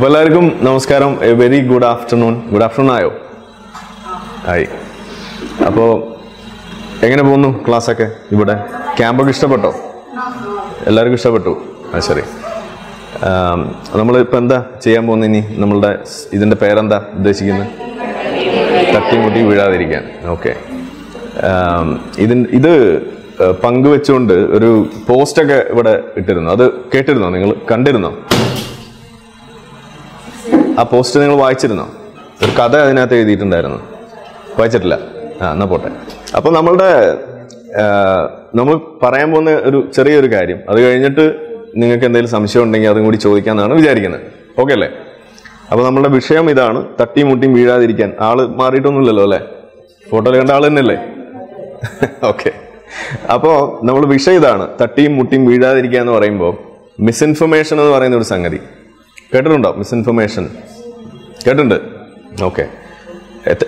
അപ്പോൾ എല്ലാവർക്കും നമസ്കാരം. A very good afternoon good afternoon ആയോ? ആയി. അപ്പോൾ എങ്ങനെ പോകുന്നു ക്ലാസ്സൊക്കെ? ഇവിടെ ക്യാമ്പൊക്കെ ഇഷ്ടപ്പെട്ടോ? എല്ലാവർക്കും ഇഷ്ടപ്പെട്ടു. ആ ശരി. നമ്മളിപ്പോൾ എന്താ ചെയ്യാൻ പോകുന്നത് ഇനി? നമ്മളുടെ ഇതിന്റെ പേരെന്താ ഉദ്ദേശിക്കുന്നത് തട്ടിമുട്ടി വീഴാതിരിക്കാൻ. ഓക്കെ. ഇതിൻ ഇത് പങ്കുവെച്ചുകൊണ്ട് ഒരു പോസ്റ്റൊക്കെ ഇവിടെ ഇട്ടിരുന്നു. അത് കേട്ടിരുന്നോ നിങ്ങൾ? കണ്ടിരുന്നോ? ആ പോസ്റ്റ് നിങ്ങൾ വായിച്ചിരുന്നോ? ഒരു കഥ അതിനകത്ത് എഴുതിയിട്ടുണ്ടായിരുന്നു. വായിച്ചിട്ടില്ല. ആ എന്നാ പോട്ടെ. അപ്പോൾ നമ്മളുടെ നമ്മൾ പറയാൻ പോകുന്ന ഒരു ചെറിയൊരു കാര്യം. അത് കഴിഞ്ഞിട്ട് നിങ്ങൾക്ക് എന്തെങ്കിലും സംശയം ഉണ്ടെങ്കിൽ അതും കൂടി ചോദിക്കാമെന്നാണ് വിചാരിക്കുന്നത്. ഓക്കെ അല്ലേ? അപ്പോൾ നമ്മളുടെ വിഷയം ഇതാണ്. തട്ടിയും മുട്ടിയും വീഴാതിരിക്കാൻ. ആൾ മാറിയിട്ടൊന്നുമില്ലല്ലോ അല്ലേ? ഫോട്ടോയിൽ കണ്ട ആൾ തന്നെയല്ലേ? ഓക്കെ. അപ്പോൾ നമ്മൾ വിഷയം ഇതാണ്. തട്ടിയും മുട്ടിയും വീഴാതിരിക്കുക എന്ന് പറയുമ്പോൾ മിസ്ഇൻഫർമേഷൻ എന്ന് പറയുന്ന ഒരു സംഗതി. കേട്ടിട്ടുണ്ടോ മിസ്ഇൻഫർമേഷൻ കേട്ടിട്ടുണ്ട്? ഓക്കെ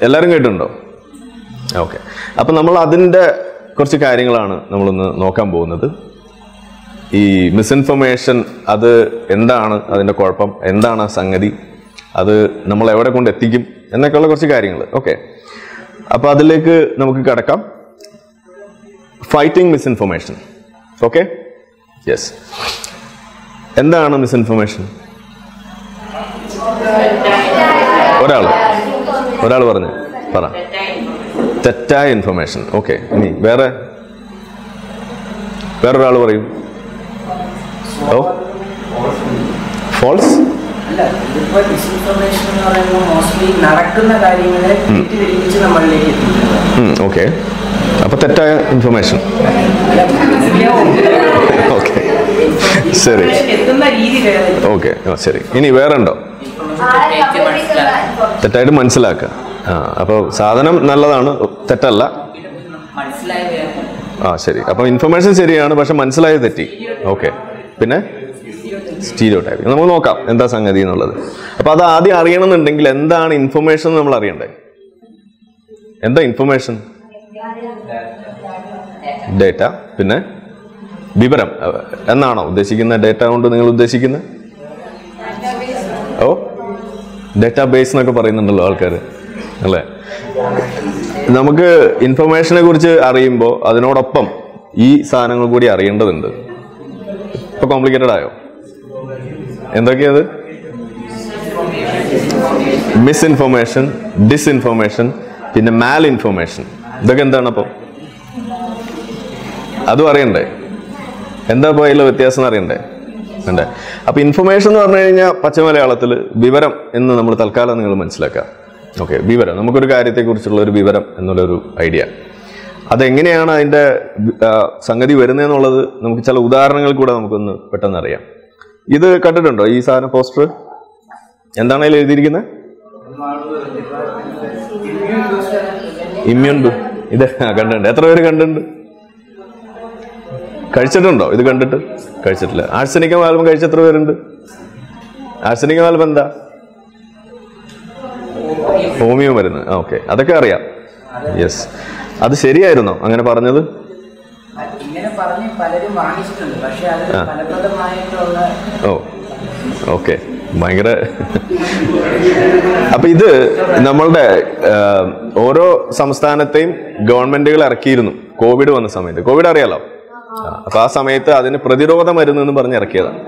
എല്ലാവരും കേട്ടിട്ടുണ്ടോ? ഓക്കെ അപ്പം നമ്മൾ അതിന്റെ കുറച്ച് കാര്യങ്ങളാണ് നമ്മളൊന്ന് നോക്കാൻ പോകുന്നത്. ഈ മിസ്ഇൻഫർമേഷൻ അത് എന്താണ് അതിന്റെ കുഴപ്പം? എന്താണ് ആ സംഗതി? അത് നമ്മൾ എവിടെ കൊണ്ട് എത്തിക്കും? എന്നൊക്കെയുള്ള കുറച്ച് കാര്യങ്ങൾ. ഓക്കെ അപ്പോൾ അതിലേക്ക് നമുക്ക് കിടക്കാം. ഫൈറ്റിംഗ് മിസ്ഇൻഫർമേഷൻ ഓക്കെ യെസ് എന്താണ് മിസ്ഇൻഫർമേഷൻ ഒരാൾ ഒരാൾ പറഞ്ഞു. പറ. തെറ്റായ ഇൻഫർമേഷൻ ഓക്കെ ഇനി വേറെ? വേറൊരാൾ പറയും. ഓ ഫോൾസ് ഓക്കെ അപ്പൊ തെറ്റായ ഇൻഫർമേഷൻ ഓക്കെ ശരി. ഓക്കെ ശരി. ഇനി വേറെ ഉണ്ടോ? തെറ്റായിട്ട് മനസ്സിലാക്കുക. ആ അപ്പോൾ സാധനം നല്ലതാണ് തെറ്റല്ല. മനസ്സിലായ വേറെ ആ ശരി. അപ്പോൾ ഇൻഫർമേഷൻ ശരിയാണ് പക്ഷെ മനസ്സിലായത് തെറ്റി. ഓക്കെ പിന്നെ? സ്റ്റീരിയോ ടൈപ്പിംഗ് നമുക്ക് നോക്കാം എന്താ സംഗതി എന്നുള്ളത്. അപ്പോൾ അത് ആദ്യം അറിയണമെന്നുണ്ടെങ്കിൽ എന്താണ് ഇൻഫർമേഷൻ നമ്മൾ അറിയണ്ടേ? എന്താ ഇൻഫർമേഷൻ ഡേറ്റ പിന്നെ? വിവരം. എന്നാണോ ഉദ്ദേശിക്കുന്ന ഡേറ്റ കൊണ്ട് നിങ്ങൾ ഉദ്ദേശിക്കുന്നത്? ഡേറ്റാ ബേസ് എന്നൊക്കെ പറയുന്നുണ്ടല്ലോ ആൾക്കാർ അല്ലേ? നമുക്ക് ഇൻഫർമേഷനെ കുറിച്ച് അറിയുമ്പോൾ അതിനോടൊപ്പം ഈ സാധനങ്ങൾ കൂടി അറിയേണ്ടതുണ്ട്. ഇപ്പൊ കോംപ്ലിക്കേറ്റഡ് ആയോ? എന്തൊക്കെയത്? മിസ്ഇൻഫർമേഷൻ ഡിസ്ഇൻഫർമേഷൻ പിന്നെ മാൽ ഇൻഫർമേഷൻ ഇതൊക്കെ എന്താണ് അപ്പോൾ അതും അറിയണ്ടേ? എന്താ ഇപ്പോൾ അതിലെ വ്യത്യാസം അറിയണ്ടേ? വേണ്ടേ അപ്പൊ ഇൻഫർമേഷൻ എന്ന് പറഞ്ഞു കഴിഞ്ഞാൽ പച്ച മലയാളത്തിൽ വിവരം എന്ന് നമ്മൾ തൽക്കാലം നിങ്ങൾ മനസ്സിലാക്കുക. ഓക്കെ വിവരം. നമുക്കൊരു കാര്യത്തെക്കുറിച്ചുള്ള ഒരു വിവരം എന്നുള്ളൊരു ഐഡിയ അതെങ്ങനെയാണ് അതിന്റെ സംഗതി വരുന്നതെന്നുള്ളത് നമുക്ക് ചില ഉദാഹരണങ്ങൾ കൂടെ നമുക്കൊന്ന് പെട്ടെന്ന് അറിയാം. ഇത് കണ്ടിട്ടുണ്ടോ ഈ സാധനം പോസ്റ്റർ എന്താണ് അതിൽ എഴുതിയിരിക്കുന്നത്? ഇമ്മ്യൂൺ ഇത് കണ്ടിട്ടുണ്ട്. എത്ര പേര് കണ്ടിട്ടുണ്ട്? കഴിച്ചിട്ടുണ്ടോ? ഇത് കണ്ടിട്ട്? കഴിച്ചിട്ടില്ല. ആഴ്സനിക്കം മാൽബം കഴിച്ച എത്ര പേരുണ്ട്? ആഴ്സനിക്കം മാൽബം എന്താ? ഹോമിയോ മരുന്ന്. ഓക്കെ അതൊക്കെ അറിയാം. യെസ് അത് ശരിയായിരുന്നോ? അങ്ങനെ പറഞ്ഞത്? ഓ ഓക്കെ ഭയങ്കര. അപ്പൊ ഇത് നമ്മളുടെ ഓരോ സംസ്ഥാനത്തെയും ഗവൺമെന്റുകൾ ഇറക്കിയിരുന്നു. കോവിഡ് വന്ന സമയത്ത്. കോവിഡ് അറിയാലോ? അപ്പൊ ആ സമയത്ത് അതിന് പ്രതിരോധ മരുന്ന് എന്ന് പറഞ്ഞ് ഇറക്കിയതാണ്.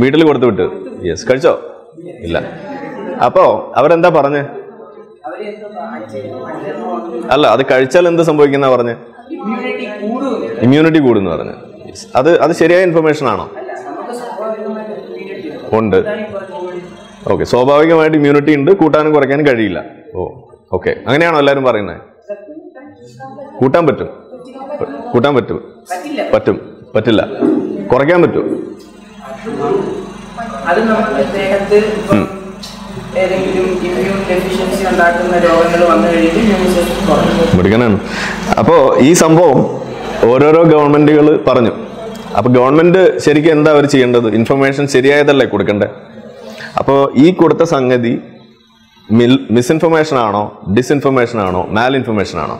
വീട്ടിൽ കൊടുത്തു വിട്ട്. യെസ് കഴിച്ചോ? ഇല്ല. അപ്പോ അവരെന്താ പറഞ്ഞേ? അല്ല അത് കഴിച്ചാൽ എന്ത് സംഭവിക്കുന്ന പറഞ്ഞ്? ഇമ്മ്യൂണിറ്റി കൂടുന്ന് പറഞ്ഞു. അത് അത് ശരിയായ ഇൻഫർമേഷൻ ആണോ? ഉണ്ട്. ഓക്കെ സ്വാഭാവികമായിട്ട് ഇമ്മ്യൂണിറ്റി ഉണ്ട്. കൂട്ടാനും കുറയ്ക്കാനും കഴിയില്ല. ഓ ഓക്കെ അങ്ങനെയാണോ എല്ലാവരും പറയുന്നത്? കൂട്ടാൻ പറ്റും. കൂട്ടാൻ പറ്റും. പറ്റും. പറ്റില്ല. കുറയ്ക്കാൻ പറ്റും. അത് അപ്പോ ദേഹത്ത് ഇപ്പം ഏതെങ്കിലും ഇമ്മ്യൂൺ ഡെഫിഷ്യൻസി ഉണ്ടാക്കുന്ന രോഗങ്ങൾ വന്നു കഴിഞ്ഞിട്ട് അപ്പോൾ ഈ സംഭവം ഓരോരോ ഗവൺമെന്റുകൾ പറഞ്ഞു. അപ്പൊ ഗവൺമെന്റ് ശരിക്കും എന്താ അവർ ചെയ്യേണ്ടത്? ഇൻഫർമേഷൻ ശരിയായതല്ലേ കൊടുക്കണ്ടേ? അപ്പോൾ ഈ കൊടുത്ത സംഗതി മിൽ മിസ്ഇൻഫർമേഷൻ ആണോ ഡിസ്ഇൻഫർമേഷൻ ആണോ മാൽ ഇൻഫർമേഷൻ ആണോ?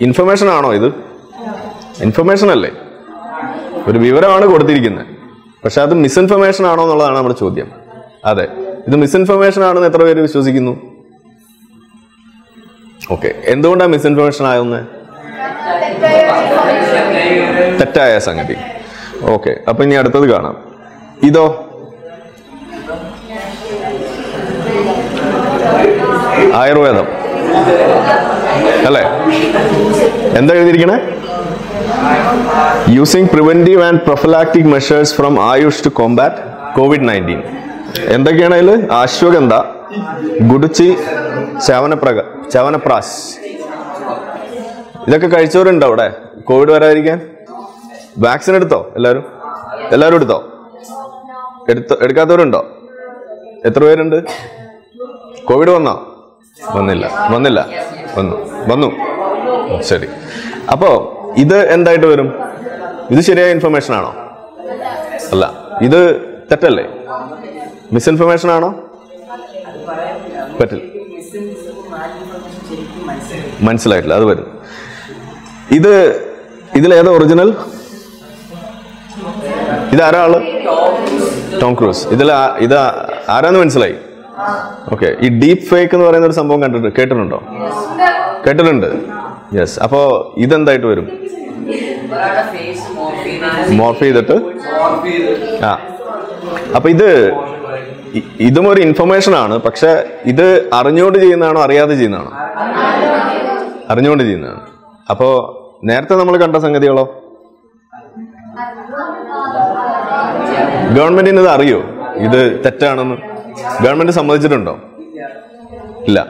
ഇൻഫർമേഷൻ ആണോ ഇത്? ഇൻഫർമേഷൻ അല്ലേ? ഒരു വിവരമാണ് കൊടുത്തിരിക്കുന്നത്. പക്ഷെ അത് മിസ്ഇൻഫർമേഷൻ ആണോ എന്നുള്ളതാണ് നമ്മുടെ ചോദ്യം. അതെ. ഇത് മിസ്ഇൻഫർമേഷൻ ആണെന്ന് എത്ര പേര് വിശ്വസിക്കുന്നു? ഓക്കെ എന്തുകൊണ്ടാണ് മിസ്ഇൻഫർമേഷൻ ആയെന്ന്? തെറ്റായ സംഗതി. ഓക്കെ അപ്പൊ ഇനി അടുത്തത് കാണാം. ഇതോ? ആയുർവേദം. അല്ലേ? എന്താ എഴുതിയിരിക്കണേ? Preventive and prophylactic measures from AYUSH to combat COVID nineteen എന്തൊക്കെയാണ് അതിൽ അശ്വഗന്ധ ഗുഡുച്ചി ചവനപ്രക ചവനപ്രാശ്. ഇതൊക്കെ കഴിച്ചവരുണ്ടോ അവിടെ? കോവിഡ് വരാതിരിക്കാൻ? വാക്സിൻ എടുത്തോ എല്ലാവരും? എല്ലാവരും എടുത്തോ? എടുത്തോ എടുക്കാത്തവരുണ്ടോ? എത്ര പേരുണ്ട്? കോവിഡ് വന്നോ? വന്നില്ല. വന്നില്ല. വന്നു. വന്നു. ശരി. അപ്പോ ഇത് എന്തായിട്ട് വരും? ഇത് ശരിയായ ഇൻഫർമേഷൻ ആണോ? അല്ല ഇത് തെറ്റല്ലേ? മിസ്ഇൻഫർമേഷൻ ആണോ? പറ്റില്ല. മനസ്സിലായിട്ടില്ല അത് വരും. ഇത് ഇതിലേതാ ഒറിജിനൽ ഇത് ആൾ? Tom cruise. ഇതിൽ ഇത് ആരാന്ന് മനസ്സിലായി? ഓക്കെ ഈ ഡീപ് ഫേക്ക് എന്ന് പറയുന്ന ഒരു സംഭവം കണ്ടിട്ട് കേട്ടിട്ടുണ്ടോ? കേട്ടിട്ടുണ്ട്. യെസ് അപ്പോ ഇതെന്തായിട്ട് വരും? മോർഫ് ചെയ്തിട്ട്? ആ. അപ്പൊ ഇത് ഇതും ഒരു ഇൻഫർമേഷൻ ആണ്. പക്ഷെ ഇത് അറിഞ്ഞുകൊണ്ട് ചെയ്യുന്നതാണോ അറിയാതെ ചെയ്യുന്നതാണോ? അറിഞ്ഞുകൊണ്ട് ചെയ്യുന്നതാണ്. അപ്പോ നേരത്തെ നമ്മൾ കണ്ട സംഗതികളോ? ഗവൺമെന്റിന് ഇത് അറിയോ? ഇത് തെറ്റാണെന്ന്? ഗവൺമെന്റ് സമ്മതിച്ചിട്ടുണ്ടോ? ഇല്ല.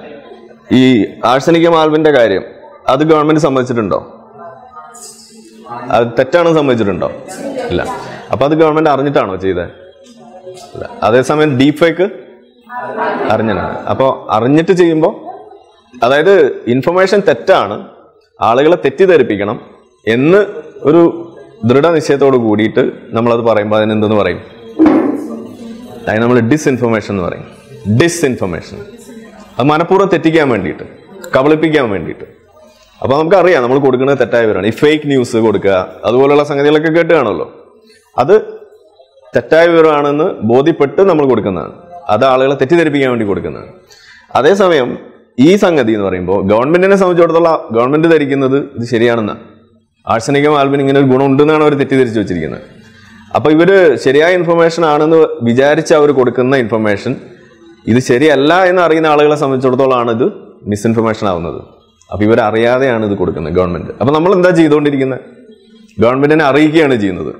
ഈ ആഴ്സനിക മാൽവിന്റെ കാര്യം. അത് ഗവൺമെന്റ് സമ്മതിച്ചിട്ടുണ്ടോ? അത് തെറ്റാണെന്ന് സമ്മതിച്ചിട്ടുണ്ടോ? ഇല്ല. അപ്പൊ അത് ഗവൺമെന്റ് അറിഞ്ഞിട്ടാണോ ചെയ്തത് അല്ല അതേസമയം ഡീപ് ഫേക്ക് അറിഞ്ഞാണ് അപ്പോൾ അറിഞ്ഞിട്ട് ചെയ്യുമ്പോൾ അതായത് ഇൻഫർമേഷൻ തെറ്റാണ് ആളുകളെ തെറ്റിദ്ധരിപ്പിക്കണം എന്ന് ഒരു ദൃഢനിശ്ചയത്തോട് കൂടിയിട്ട് നമ്മളത് പറയുമ്പോൾ അതിനെന്തെന്ന് പറയും? അതായത് നമ്മൾ ഡിസ്ഇൻഫർമേഷൻ എന്ന് പറയും. ഡിസ്ഇൻഫർമേഷൻ അത് മനഃപൂർവം തെറ്റിക്കാൻ വേണ്ടിയിട്ട് കബളിപ്പിക്കാൻ വേണ്ടിയിട്ട്. അപ്പൊ നമുക്കറിയാം നമ്മൾ കൊടുക്കുന്നത് തെറ്റായ വിവരമാണ് ഈ ഫേക്ക് ന്യൂസ് കൊടുക്കുക അതുപോലുള്ള സംഗതികളൊക്കെ കേട്ട് കാണുമല്ലോ. അത് തെറ്റായ വിവരമാണെന്ന് ബോധ്യപ്പെട്ട് നമ്മൾ കൊടുക്കുന്നതാണ്. അത് ആളുകളെ തെറ്റിദ്ധരിപ്പിക്കാൻ വേണ്ടി കൊടുക്കുന്നതാണ്. അതേസമയം ഈ സംഗതി എന്ന് പറയുമ്പോൾ ഗവൺമെന്റിനെ സംബന്ധിച്ചിടത്തോളം ഗവൺമെന്റ് ധരിക്കുന്നത് ഇത് ശരിയാണെന്നാണ് ആഴ്സനിക ആൽബിന് ഇങ്ങനെ ഒരു ഗുണം ഉണ്ടെന്നാണ് അവർ തെറ്റിദ്ധരിച്ച് വെച്ചിരിക്കുന്നത്. അപ്പോൾ ഇവർ ശരിയായ ഇൻഫർമേഷൻ ആണെന്ന് വിചാരിച്ച് അവർ കൊടുക്കുന്ന ഇൻഫർമേഷൻ ഇത് ശരിയല്ല എന്ന് അറിയുന്ന ആളുകളെ സംബന്ധിച്ചിടത്തോളമാണ് ഇത് മിസ്ഇൻഫർമേഷൻ ആവുന്നത്. അപ്പൊ ഇവരെ അറിയാതെയാണ് ഇത് കൊടുക്കുന്നത് ഗവൺമെന്റ് അപ്പോൾ നമ്മൾ എന്താ ചെയ്തുകൊണ്ടിരിക്കുന്നത് ഗവൺമെന്റിനെ അറിയിക്കുകയാണ് ചെയ്യുന്നത്.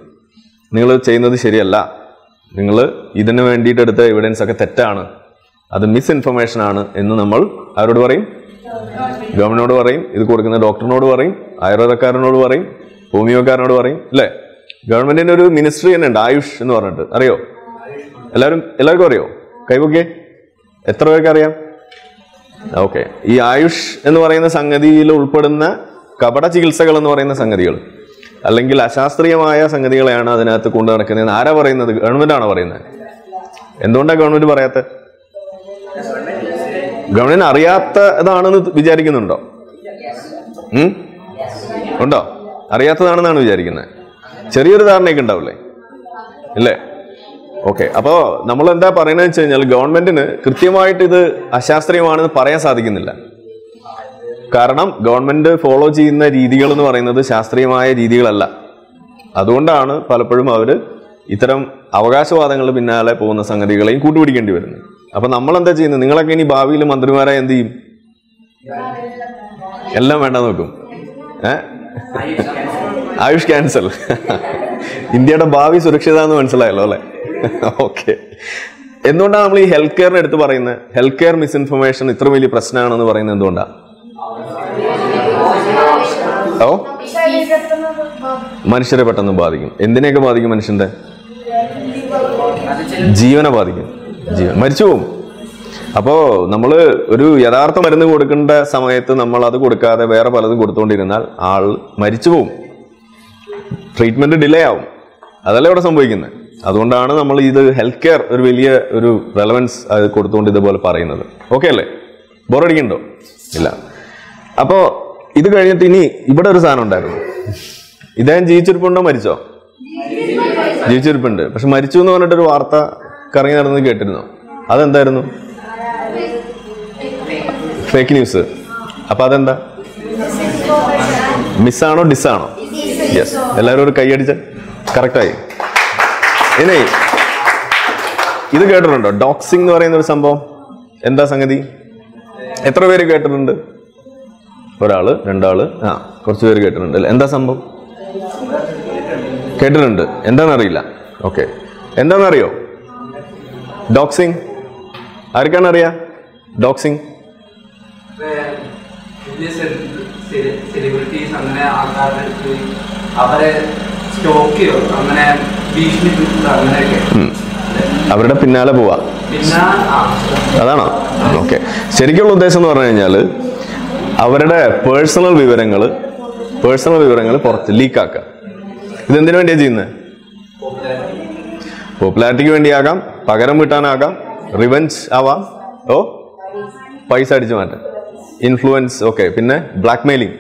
നിങ്ങൾ ചെയ്യുന്നത് ശരിയല്ല. നിങ്ങൾ ഇതിന് വേണ്ടിയിട്ട് എടുത്ത എവിഡൻസ് ഒക്കെ തെറ്റാണ്. അത് മിസ്ഇൻഫർമേഷൻ ആണ് എന്ന് നമ്മൾ ആരോട് പറയും? ഗവൺമെന്റിനോട് പറയും. ഇത് കൊടുക്കുന്ന ഡോക്ടറിനോട് പറയും. ആയുർവേദക്കാരനോട് പറയും. ഹോമിയോക്കാരനോട് പറയും. അല്ലേ? ഗവൺമെന്റിന്റെ ഒരു മിനിസ്ട്രി തന്നെ ഉണ്ട്. ആയുഷ് എന്ന് പറഞ്ഞിട്ട്. അറിയോ? എല്ലാവരും എല്ലാവർക്കും അറിയോ? കൈവൊക്കെ എത്ര പേർക്ക് അറിയാം ഓക്കെ ഈ ആയുഷ് എന്ന് പറയുന്ന സംഗതിയിൽ ഉൾപ്പെടുന്ന കപട ചികിത്സകൾ എന്ന് പറയുന്ന സംഗതികൾ. അല്ലെങ്കിൽ അശാസ്ത്രീയമായ സംഗതികളെയാണ് അതിനകത്ത് കൊണ്ടു നടക്കുന്നത്. ആരാ പറയുന്നത്? ഗവൺമെന്റ് ആണോ പറയുന്നത്? എന്തുകൊണ്ടാണ് ഗവൺമെന്റ് പറയാത്ത ഗവൺമെന്റ് അറിയാത്തതാണെന്ന് വിചാരിക്കുന്നുണ്ടോ? ഉണ്ടോ? അറിയാത്തതാണെന്നാണ് വിചാരിക്കുന്നത്. ചെറിയൊരു ധാരണയൊക്കെ ഉണ്ടാവില്ലേ? ഇല്ലേ? ഓക്കെ അപ്പോൾ നമ്മൾ എന്താ പറയുന്നത് വെച്ച് കഴിഞ്ഞാൽ ഗവൺമെന്റിന് കൃത്യമായിട്ട് ഇത് അശാസ്ത്രീയമാണെന്ന് പറയാൻ സാധിക്കുന്നില്ല. കാരണം ഗവൺമെന്റ് ഫോളോ ചെയ്യുന്ന രീതികൾ എന്ന് പറയുന്നത് ശാസ്ത്രീയമായ രീതികളല്ല. അതുകൊണ്ടാണ് പലപ്പോഴും അവർ ഇത്തരം അവകാശവാദങ്ങൾ പിന്നാലെ പോകുന്ന സംഗതികളെയും കൂട്ടുപിടിക്കേണ്ടി വരുന്നത്. അപ്പൊ നമ്മൾ എന്താ ചെയ്യുന്നത്? നിങ്ങളൊക്കെ ഇനി ഭാവിയിൽ മന്ത്രിമാരായി എന്ത് ചെയ്യും? എല്ലാം വേണ്ട നോക്കും ഏ? ആയുഷ് ക്യാൻസൽ. ഇന്ത്യയുടെ ഭാവി സുരക്ഷിത എന്ന് മനസ്സിലായല്ലോ അല്ലെ? ഓക്കെ എന്തുകൊണ്ടാണ് നമ്മൾ ഈ ഹെൽത്ത് കെയറിനെ എടുത്ത് പറയുന്നത്? ഹെൽത്ത് കെയർ മിസ്ഇൻഫർമേഷൻ ഇത്ര വലിയ പ്രശ്നമാണെന്ന് പറയുന്നത് എന്തുകൊണ്ടാണ് ഓ? മനുഷ്യരെ പെട്ടെന്ന് ബാധിക്കും. എന്തിനെയൊക്കെ ബാധിക്കും മനുഷ്യന്റെ? ജീവനെ ബാധിക്കും. ജീവൻ. മരിച്ചു പോകും അപ്പോ നമ്മൾ ഒരു യഥാർത്ഥ മരുന്ന് കൊടുക്കേണ്ട സമയത്ത് നമ്മൾ അത് കൊടുക്കാതെ വേറെ പലതും കൊടുത്തുകൊണ്ടിരുന്നാൽ ആൾ മരിച്ചു പോവും. ട്രീറ്റ്മെന്റ് ഡിലേ ആവും. അതല്ലേ ഇവിടെ സംഭവിക്കുന്നത്? അതുകൊണ്ടാണ് നമ്മൾ ഇത് ഹെൽത്ത് കെയർ ഒരു വലിയ ഒരു റെലവൻസ് കൊടുത്തുകൊണ്ട് ഇതുപോലെ പറയുന്നത്. ഓക്കെ അല്ലേ? ബോറടിക്കണ്ടോ ഇല്ല. അപ്പോൾ ഇത് കഴിഞ്ഞിട്ട് ഇനി ഇവിടെ ഒരു സാധനം ഉണ്ടായിരുന്നു. ഇദ്ദേഹം ജീവിച്ചിരിപ്പുണ്ടോ? മരിച്ചോ? ജീവിച്ചിരിപ്പുണ്ട്. പക്ഷെ മരിച്ചു എന്ന് പറഞ്ഞിട്ടൊരു വാർത്ത കറങ്ങി നടന്ന് കേട്ടിരുന്നു? അതെന്തായിരുന്നു? ഫേക്ക് ന്യൂസ് അപ്പൊ അതെന്താ? മിസ്സാണോ ഡിസ്സാണോ യെസ് എല്ലാവരും ഒരു കൈയടിച്ച കറക്റ്റായി ഇനി ഇത് കേട്ടിട്ടുണ്ടോ? ഡോക്സിംഗ് എന്ന് പറയുന്ന ഒരു സംഭവം? എന്താ സംഗതി? എത്ര പേര് കേട്ടിട്ടുണ്ട്? ഒരാൾ രണ്ടാൾ ആ കുറച്ച് പേര് കേട്ടിട്ടുണ്ട് എന്താ സംഭവം? കേട്ടിട്ടുണ്ട്. എന്താണെന്നറിയില്ല. ഓക്കെ എന്താണെന്നറിയോ? ഡോക്സിംഗ് ആർക്കാണ് അറിയാ ഡോക്സിംഗ് സെലിബ്രിറ്റീസ് അങ്ങനെ അവരെ സ്റ്റോക്ക് അങ്ങനെ അവരുടെ പിന്നാലെ പോവാ. അതാണോ? ഓക്കെ. ശരിക്കുള്ള ഉദ്ദേശം എന്ന് പറഞ്ഞു കഴിഞ്ഞാൽ അവരുടെ പേഴ്സണൽ വിവരങ്ങൾ പേഴ്സണൽ വിവരങ്ങൾ പുറത്ത് ലീക്കാക്കുക ഇതെന്തിനു വേണ്ടിയാണ് ചെയ്യുന്നത് പോപ്പുലാരിറ്റിക്ക് വേണ്ടിയാകാം പകരം കിട്ടാനാകാം റിവഞ്ച് ആവാം. ഓ പൈസ അടിച്ചു മാറ്റാം. ഇൻഫ്ലുവൻസ് ഓക്കെ പിന്നെ ബ്ലാക്ക് മെയിലിംഗ്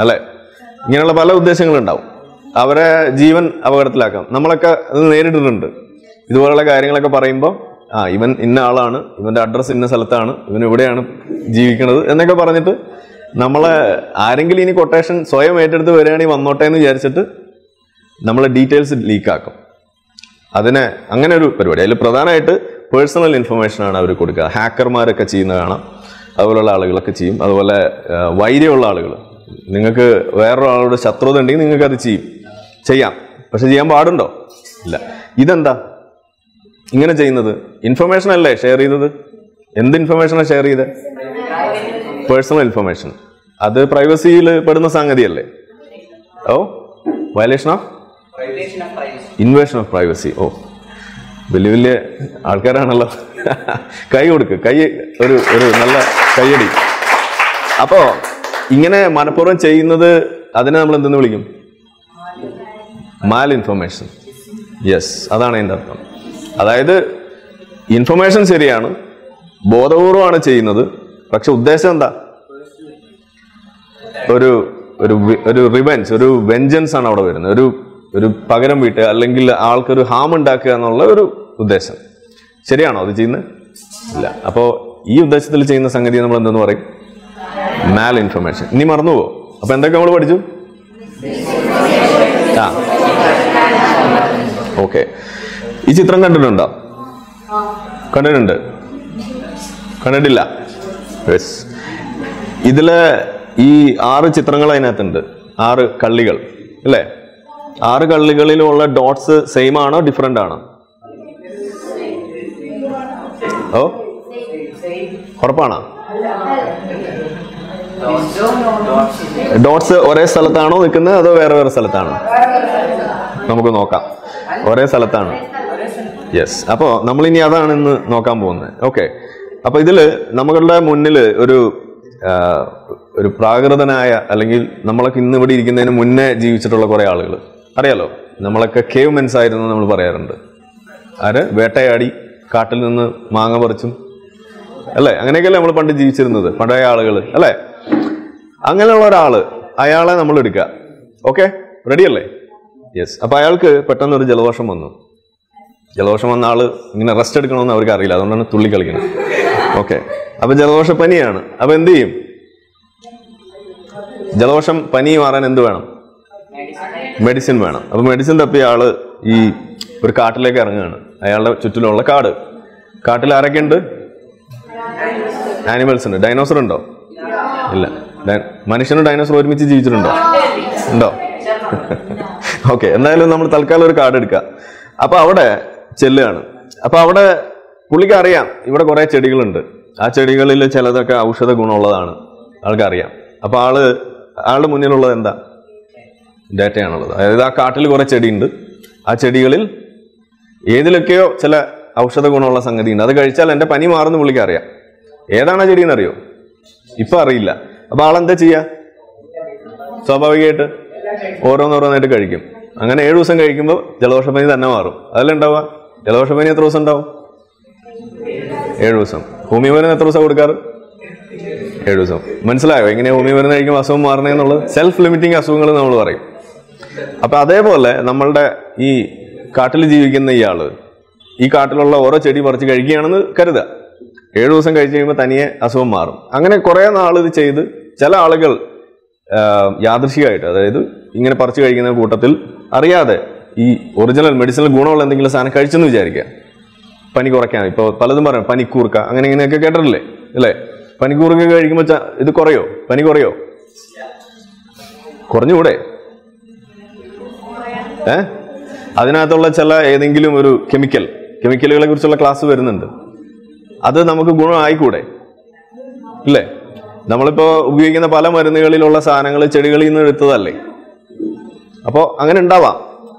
അല്ലേ? ഇങ്ങനെയുള്ള പല ഉദ്ദേശങ്ങളുണ്ടാവും. അവരെ ജീവൻ അപകടത്തിലാക്കാം. നമ്മളൊക്കെ അത് നേരിട്ടിട്ടുണ്ട് ഇതുപോലുള്ള കാര്യങ്ങളൊക്കെ പറയുമ്പോൾ ആ ഇവൻ ഇന്ന ആളാണ് ഇവന്റെ അഡ്രസ്സ് ഇന്ന സ്ഥലത്താണ് ഇവൻ ഇവിടെയാണ് ജീവിക്കുന്നത് എന്നൊക്കെ പറഞ്ഞിട്ട് നമ്മളെ ആരെങ്കിലും ഇനി കൊട്ടേഷൻ സ്വയം ഏറ്റെടുത്ത് വരികയാണെങ്കിൽ വന്നോട്ടെ എന്ന് വിചാരിച്ചിട്ട് നമ്മളെ ഡീറ്റെയിൽസ് ലീക്കാക്കും അതിനെ അങ്ങനെ ഒരു പരിപാടി. അതിൽ പ്രധാനമായിട്ട് പേഴ്സണൽ ഇൻഫർമേഷൻ ആണ് അവർ കൊടുക്കുക. ഹാക്കർമാരൊക്കെ ചെയ്യുന്ന കാണാം. അതുപോലുള്ള ആളുകളൊക്കെ ചെയ്യും. അതുപോലെ വൈര്യമുള്ള ആളുകൾ നിങ്ങൾക്ക് വേറൊരാളോട് ശത്രുത ഉണ്ടെങ്കിൽ നിങ്ങൾക്ക് അത് ചെയ്യും. ചെയ്യാം. പക്ഷെ ചെയ്യാൻ പാടുണ്ടോ? ഇല്ല. ഇതെന്താ? ഇങ്ങനെ ചെയ്യുന്നത്? ഇൻഫർമേഷൻ അല്ലേ ഷെയർ ചെയ്തത്? എന്ത് ഇൻഫർമേഷനാണ് ഷെയർ ചെയ്തത് പേഴ്സണൽ ഇൻഫർമേഷൻ അത് പ്രൈവസിയിൽ പെടുന്ന സംഗതിയല്ലേ? ഓ violation of invasion of privacy ഓ വലിയ വലിയ ആൾക്കാരാണല്ലോ. കൈ കൊടുക്ക്. കൈ ഒരു ഒരു നല്ല കൈയടി അപ്പോ ഇങ്ങനെ മനഃപൂർവം ചെയ്യുന്നത് അതിനെ നമ്മൾ എന്തെന്ന് വിളിക്കും? മാൽ ഇൻഫർമേഷൻ യെസ് അതാണ് അതിന്റെ അർത്ഥം. അതായത് ഇൻഫർമേഷൻ ശരിയാണ് ബോധപൂർവമാണ് ചെയ്യുന്നത് പക്ഷെ ഉദ്ദേശം എന്താ? ഒരു ഒരു ഒരു റിവെഞ്ച് ഒരു വെഞ്ചൻസ് ആണ് അവിടെ വരുന്നത്. ഒരു ഒരു പകരം വീട്ടുക അല്ലെങ്കിൽ ആൾക്കൊരു ഹാം ഉണ്ടാക്കുക എന്നുള്ള ഒരു ഉദ്ദേശം. ശരിയാണോ അത് ചെയ്യുന്നത്? ഇല്ല. അപ്പോൾ ഈ ഉദ്ദേശത്തിൽ ചെയ്യുന്ന സംഗതി നമ്മൾ എന്തെന്ന് പറയും? മാൽ ഇൻഫർമേഷൻ ഇനി മറന്നുപോകും. അപ്പൊ എന്തൊക്കെ നമ്മൾ പഠിച്ചു? ആ. ഓക്കെ. ഈ ചിത്രം കണ്ടിട്ടുണ്ടോ? കണ്ടിട്ടുണ്ട്. കണ്ടിട്ടില്ല. യെസ് ഇതിൽ ഈ ആറ് ചിത്രങ്ങൾ അതിനകത്തുണ്ട്. ആറ് കള്ളികൾ അല്ലേ? ആറ് കള്ളികളിലുള്ള ഡോട്ട്സ് സെയിം ആണോ ഡിഫറെന്റ് ആണോ? ഓ ഉറപ്പാണോ? ഡോട്ട്സ് ഒരേ സ്ഥലത്താണോ നിൽക്കുന്നത് അതോ വേറെ വേറെ സ്ഥലത്താണോ? നമുക്ക് നോക്കാം. ഒരേ സ്ഥലത്താണ്. യെസ് അപ്പോൾ നമ്മൾ ഇനി അതാണ് ഇന്ന് നോക്കാൻ പോകുന്നത്. ഓക്കെ അപ്പോൾ ഇതിൽ നമ്മളുടെ മുന്നിൽ ഒരു ഒരു പ്രാകൃതനായ അല്ലെങ്കിൽ നമ്മളൊക്കെ ഇന്ന് ഇവിടെ ഇരിക്കുന്നതിന് മുന്നേ ജീവിച്ചിട്ടുള്ള കുറേ ആളുകൾ അറിയാലോ? നമ്മളൊക്കെ കേവ് മെൻസ് ആയിരുന്നു നമ്മൾ പറയാറുണ്ട്. ആര്? വേട്ടയാടി കാട്ടിൽ നിന്ന് മാങ്ങ പറിച്ചും. അല്ലേ? അങ്ങനെയൊക്കെയല്ലേ നമ്മൾ പണ്ട് ജീവിച്ചിരുന്നത്. പഴയ ആളുകൾ അല്ലേ? അങ്ങനെയുള്ള ഒരാൾ അയാളെ നമ്മൾ എടുക്കുക. ഓക്കെ റെഡി അല്ലേ? യെസ് അപ്പൊ അയാൾക്ക് പെട്ടെന്ന് ഒരു ജലദോഷം വന്നു. ജലദോഷം വന്ന ആൾ ഇങ്ങനെ റെസ്റ്റ് എടുക്കണമെന്ന് അവർക്ക് അറിയില്ല. അതുകൊണ്ടാണ് തുള്ളി കളിക്കുന്നത് ഓക്കെ അപ്പൊ ജലദോഷപ്പനിയാണ് അപ്പൊ എന്ത് ചെയ്യും? ജലദോഷം പനി മാറാൻ എന്ത് വേണം? മെഡിസിൻ വേണം. അപ്പൊ മെഡിസിൻ തപ്പി ആൾ ഈ ഒരു കാട്ടിലേക്ക് ഇറങ്ങുകയാണ്. അയാളുടെ ചുറ്റിലുള്ള കാട്. കാട്ടിൽ ആരൊക്കെ ഉണ്ട്? ആനിമൽസ് ഉണ്ട്. ഡൈനോസർ ഉണ്ടോ? ഇല്ല. മനുഷ്യനും ഡൈനോസർ ഒരുമിച്ച് ജീവിച്ചിട്ടുണ്ടോ? ഉണ്ടോ? ഓക്കെ എന്തായാലും നമ്മൾ തൽക്കാലം ഒരു കാർഡ് എടുക്കുക അപ്പൊ അവിടെ ചെല്ലുകയാണ്. അപ്പൊ അവിടെ പുള്ളിക്ക് അറിയാം ഇവിടെ കുറെ ചെടികളുണ്ട്. ആ ചെടികളിൽ ചിലതൊക്കെ ഔഷധ ഗുണമുള്ളതാണ് ആൾക്കറിയാം. അപ്പൊ ആൾ ആളുടെ മുന്നിലുള്ളത് എന്താ? ഡാറ്റയാണുള്ളത്. അതായത് ആ കാട്ടിൽ കുറെ ചെടിയുണ്ട്. ആ ചെടികളിൽ ഏതിലൊക്കെയോ ചില ഔഷധ ഗുണമുള്ള സംഗതി ഉണ്ട് അത് കഴിച്ചാൽ എന്റെ പനി മാറുന്ന പുള്ളിക്ക് അറിയാം ഏതാണ് ആ ചെടിയെന്ന് അറിയോ ഇപ്പൊ അറിയില്ല. അപ്പൊ ആളെന്താ ചെയ്യാ? സ്വാഭാവികമായിട്ട്? ഓരോന്നോരോന്നായിട്ട് കഴിക്കും. അങ്ങനെ ഏഴു ദിവസം കഴിക്കുമ്പോൾ ജലദോഷപ്പനി തന്നെ മാറും. അതല്ലേ ജലദോഷപ്പനി എത്ര ദിവസം ഉണ്ടാവും? ഏഴു ദിവസം. ഹോമിയോ എത്ര ദിവസം കൊടുക്കാറ്? ഏഴു ദിവസം. മനസ്സിലായോ? എങ്ങനെ ഹോമിയോ മരുന്ന് കഴിക്കുമ്പോൾ അസുഖം മാറണേന്നുള്ളത് സെൽഫ് ലിമിറ്റിംഗ് അസുഖങ്ങൾ നമ്മൾ പറയും. അപ്പൊ അതേപോലെ നമ്മളുടെ ഈ കാട്ടിൽ ജീവിക്കുന്ന ഇയാൾ ഈ കാട്ടിലുള്ള ഓരോ ചെടി പറിച്ച് കഴിക്കുകയാണെന്ന് കരുതുക. ഏഴു ദിവസം കഴിച്ച് കഴിയുമ്പോൾ തനിയെ അസുഖം മാറും. അങ്ങനെ കുറേ നാൾ ഇത് ചെയ്ത് ചില ആളുകൾ യാദൃശികമായിട്ട് അതായത് ഇങ്ങനെ പറിച്ചു കഴിക്കുന്ന കൂട്ടത്തിൽ അറിയാതെ ഈ ഒറിജിനൽ മെഡിസിനൽ ഗുണമുള്ള എന്തെങ്കിലും സാധനം കഴിച്ചെന്ന് വിചാരിക്കുക. പനി കുറയ്ക്കാൻ. ഇപ്പോൾ പലതും പറയാം പനിക്കൂർക്ക അങ്ങനെ ഇങ്ങനെയൊക്കെ കേട്ടിട്ടില്ലേ? അല്ലേ? പനിക്കൂർക്ക കഴിക്കുമ്പോൾ ഇത് കുറയോ? പനി കുറയോ? കുറഞ്ഞുകൂടെ ഏ? അതിനകത്തുള്ള ചില ഏതെങ്കിലും ഒരു കെമിക്കൽ കെമിക്കലുകളെ കുറിച്ചുള്ള ക്ലാസ് വരുന്നുണ്ട്. അത് നമുക്ക് ഗുണമായിക്കൂടെ? ഇല്ലേ? നമ്മളിപ്പോൾ ഉപയോഗിക്കുന്ന പല മരുന്നുകളിലുള്ള സാധനങ്ങൾ ചെടികളിൽ നിന്ന് എടുത്തതല്ലേ? അപ്പോൾ അങ്ങനെ ഉണ്ടാവാം.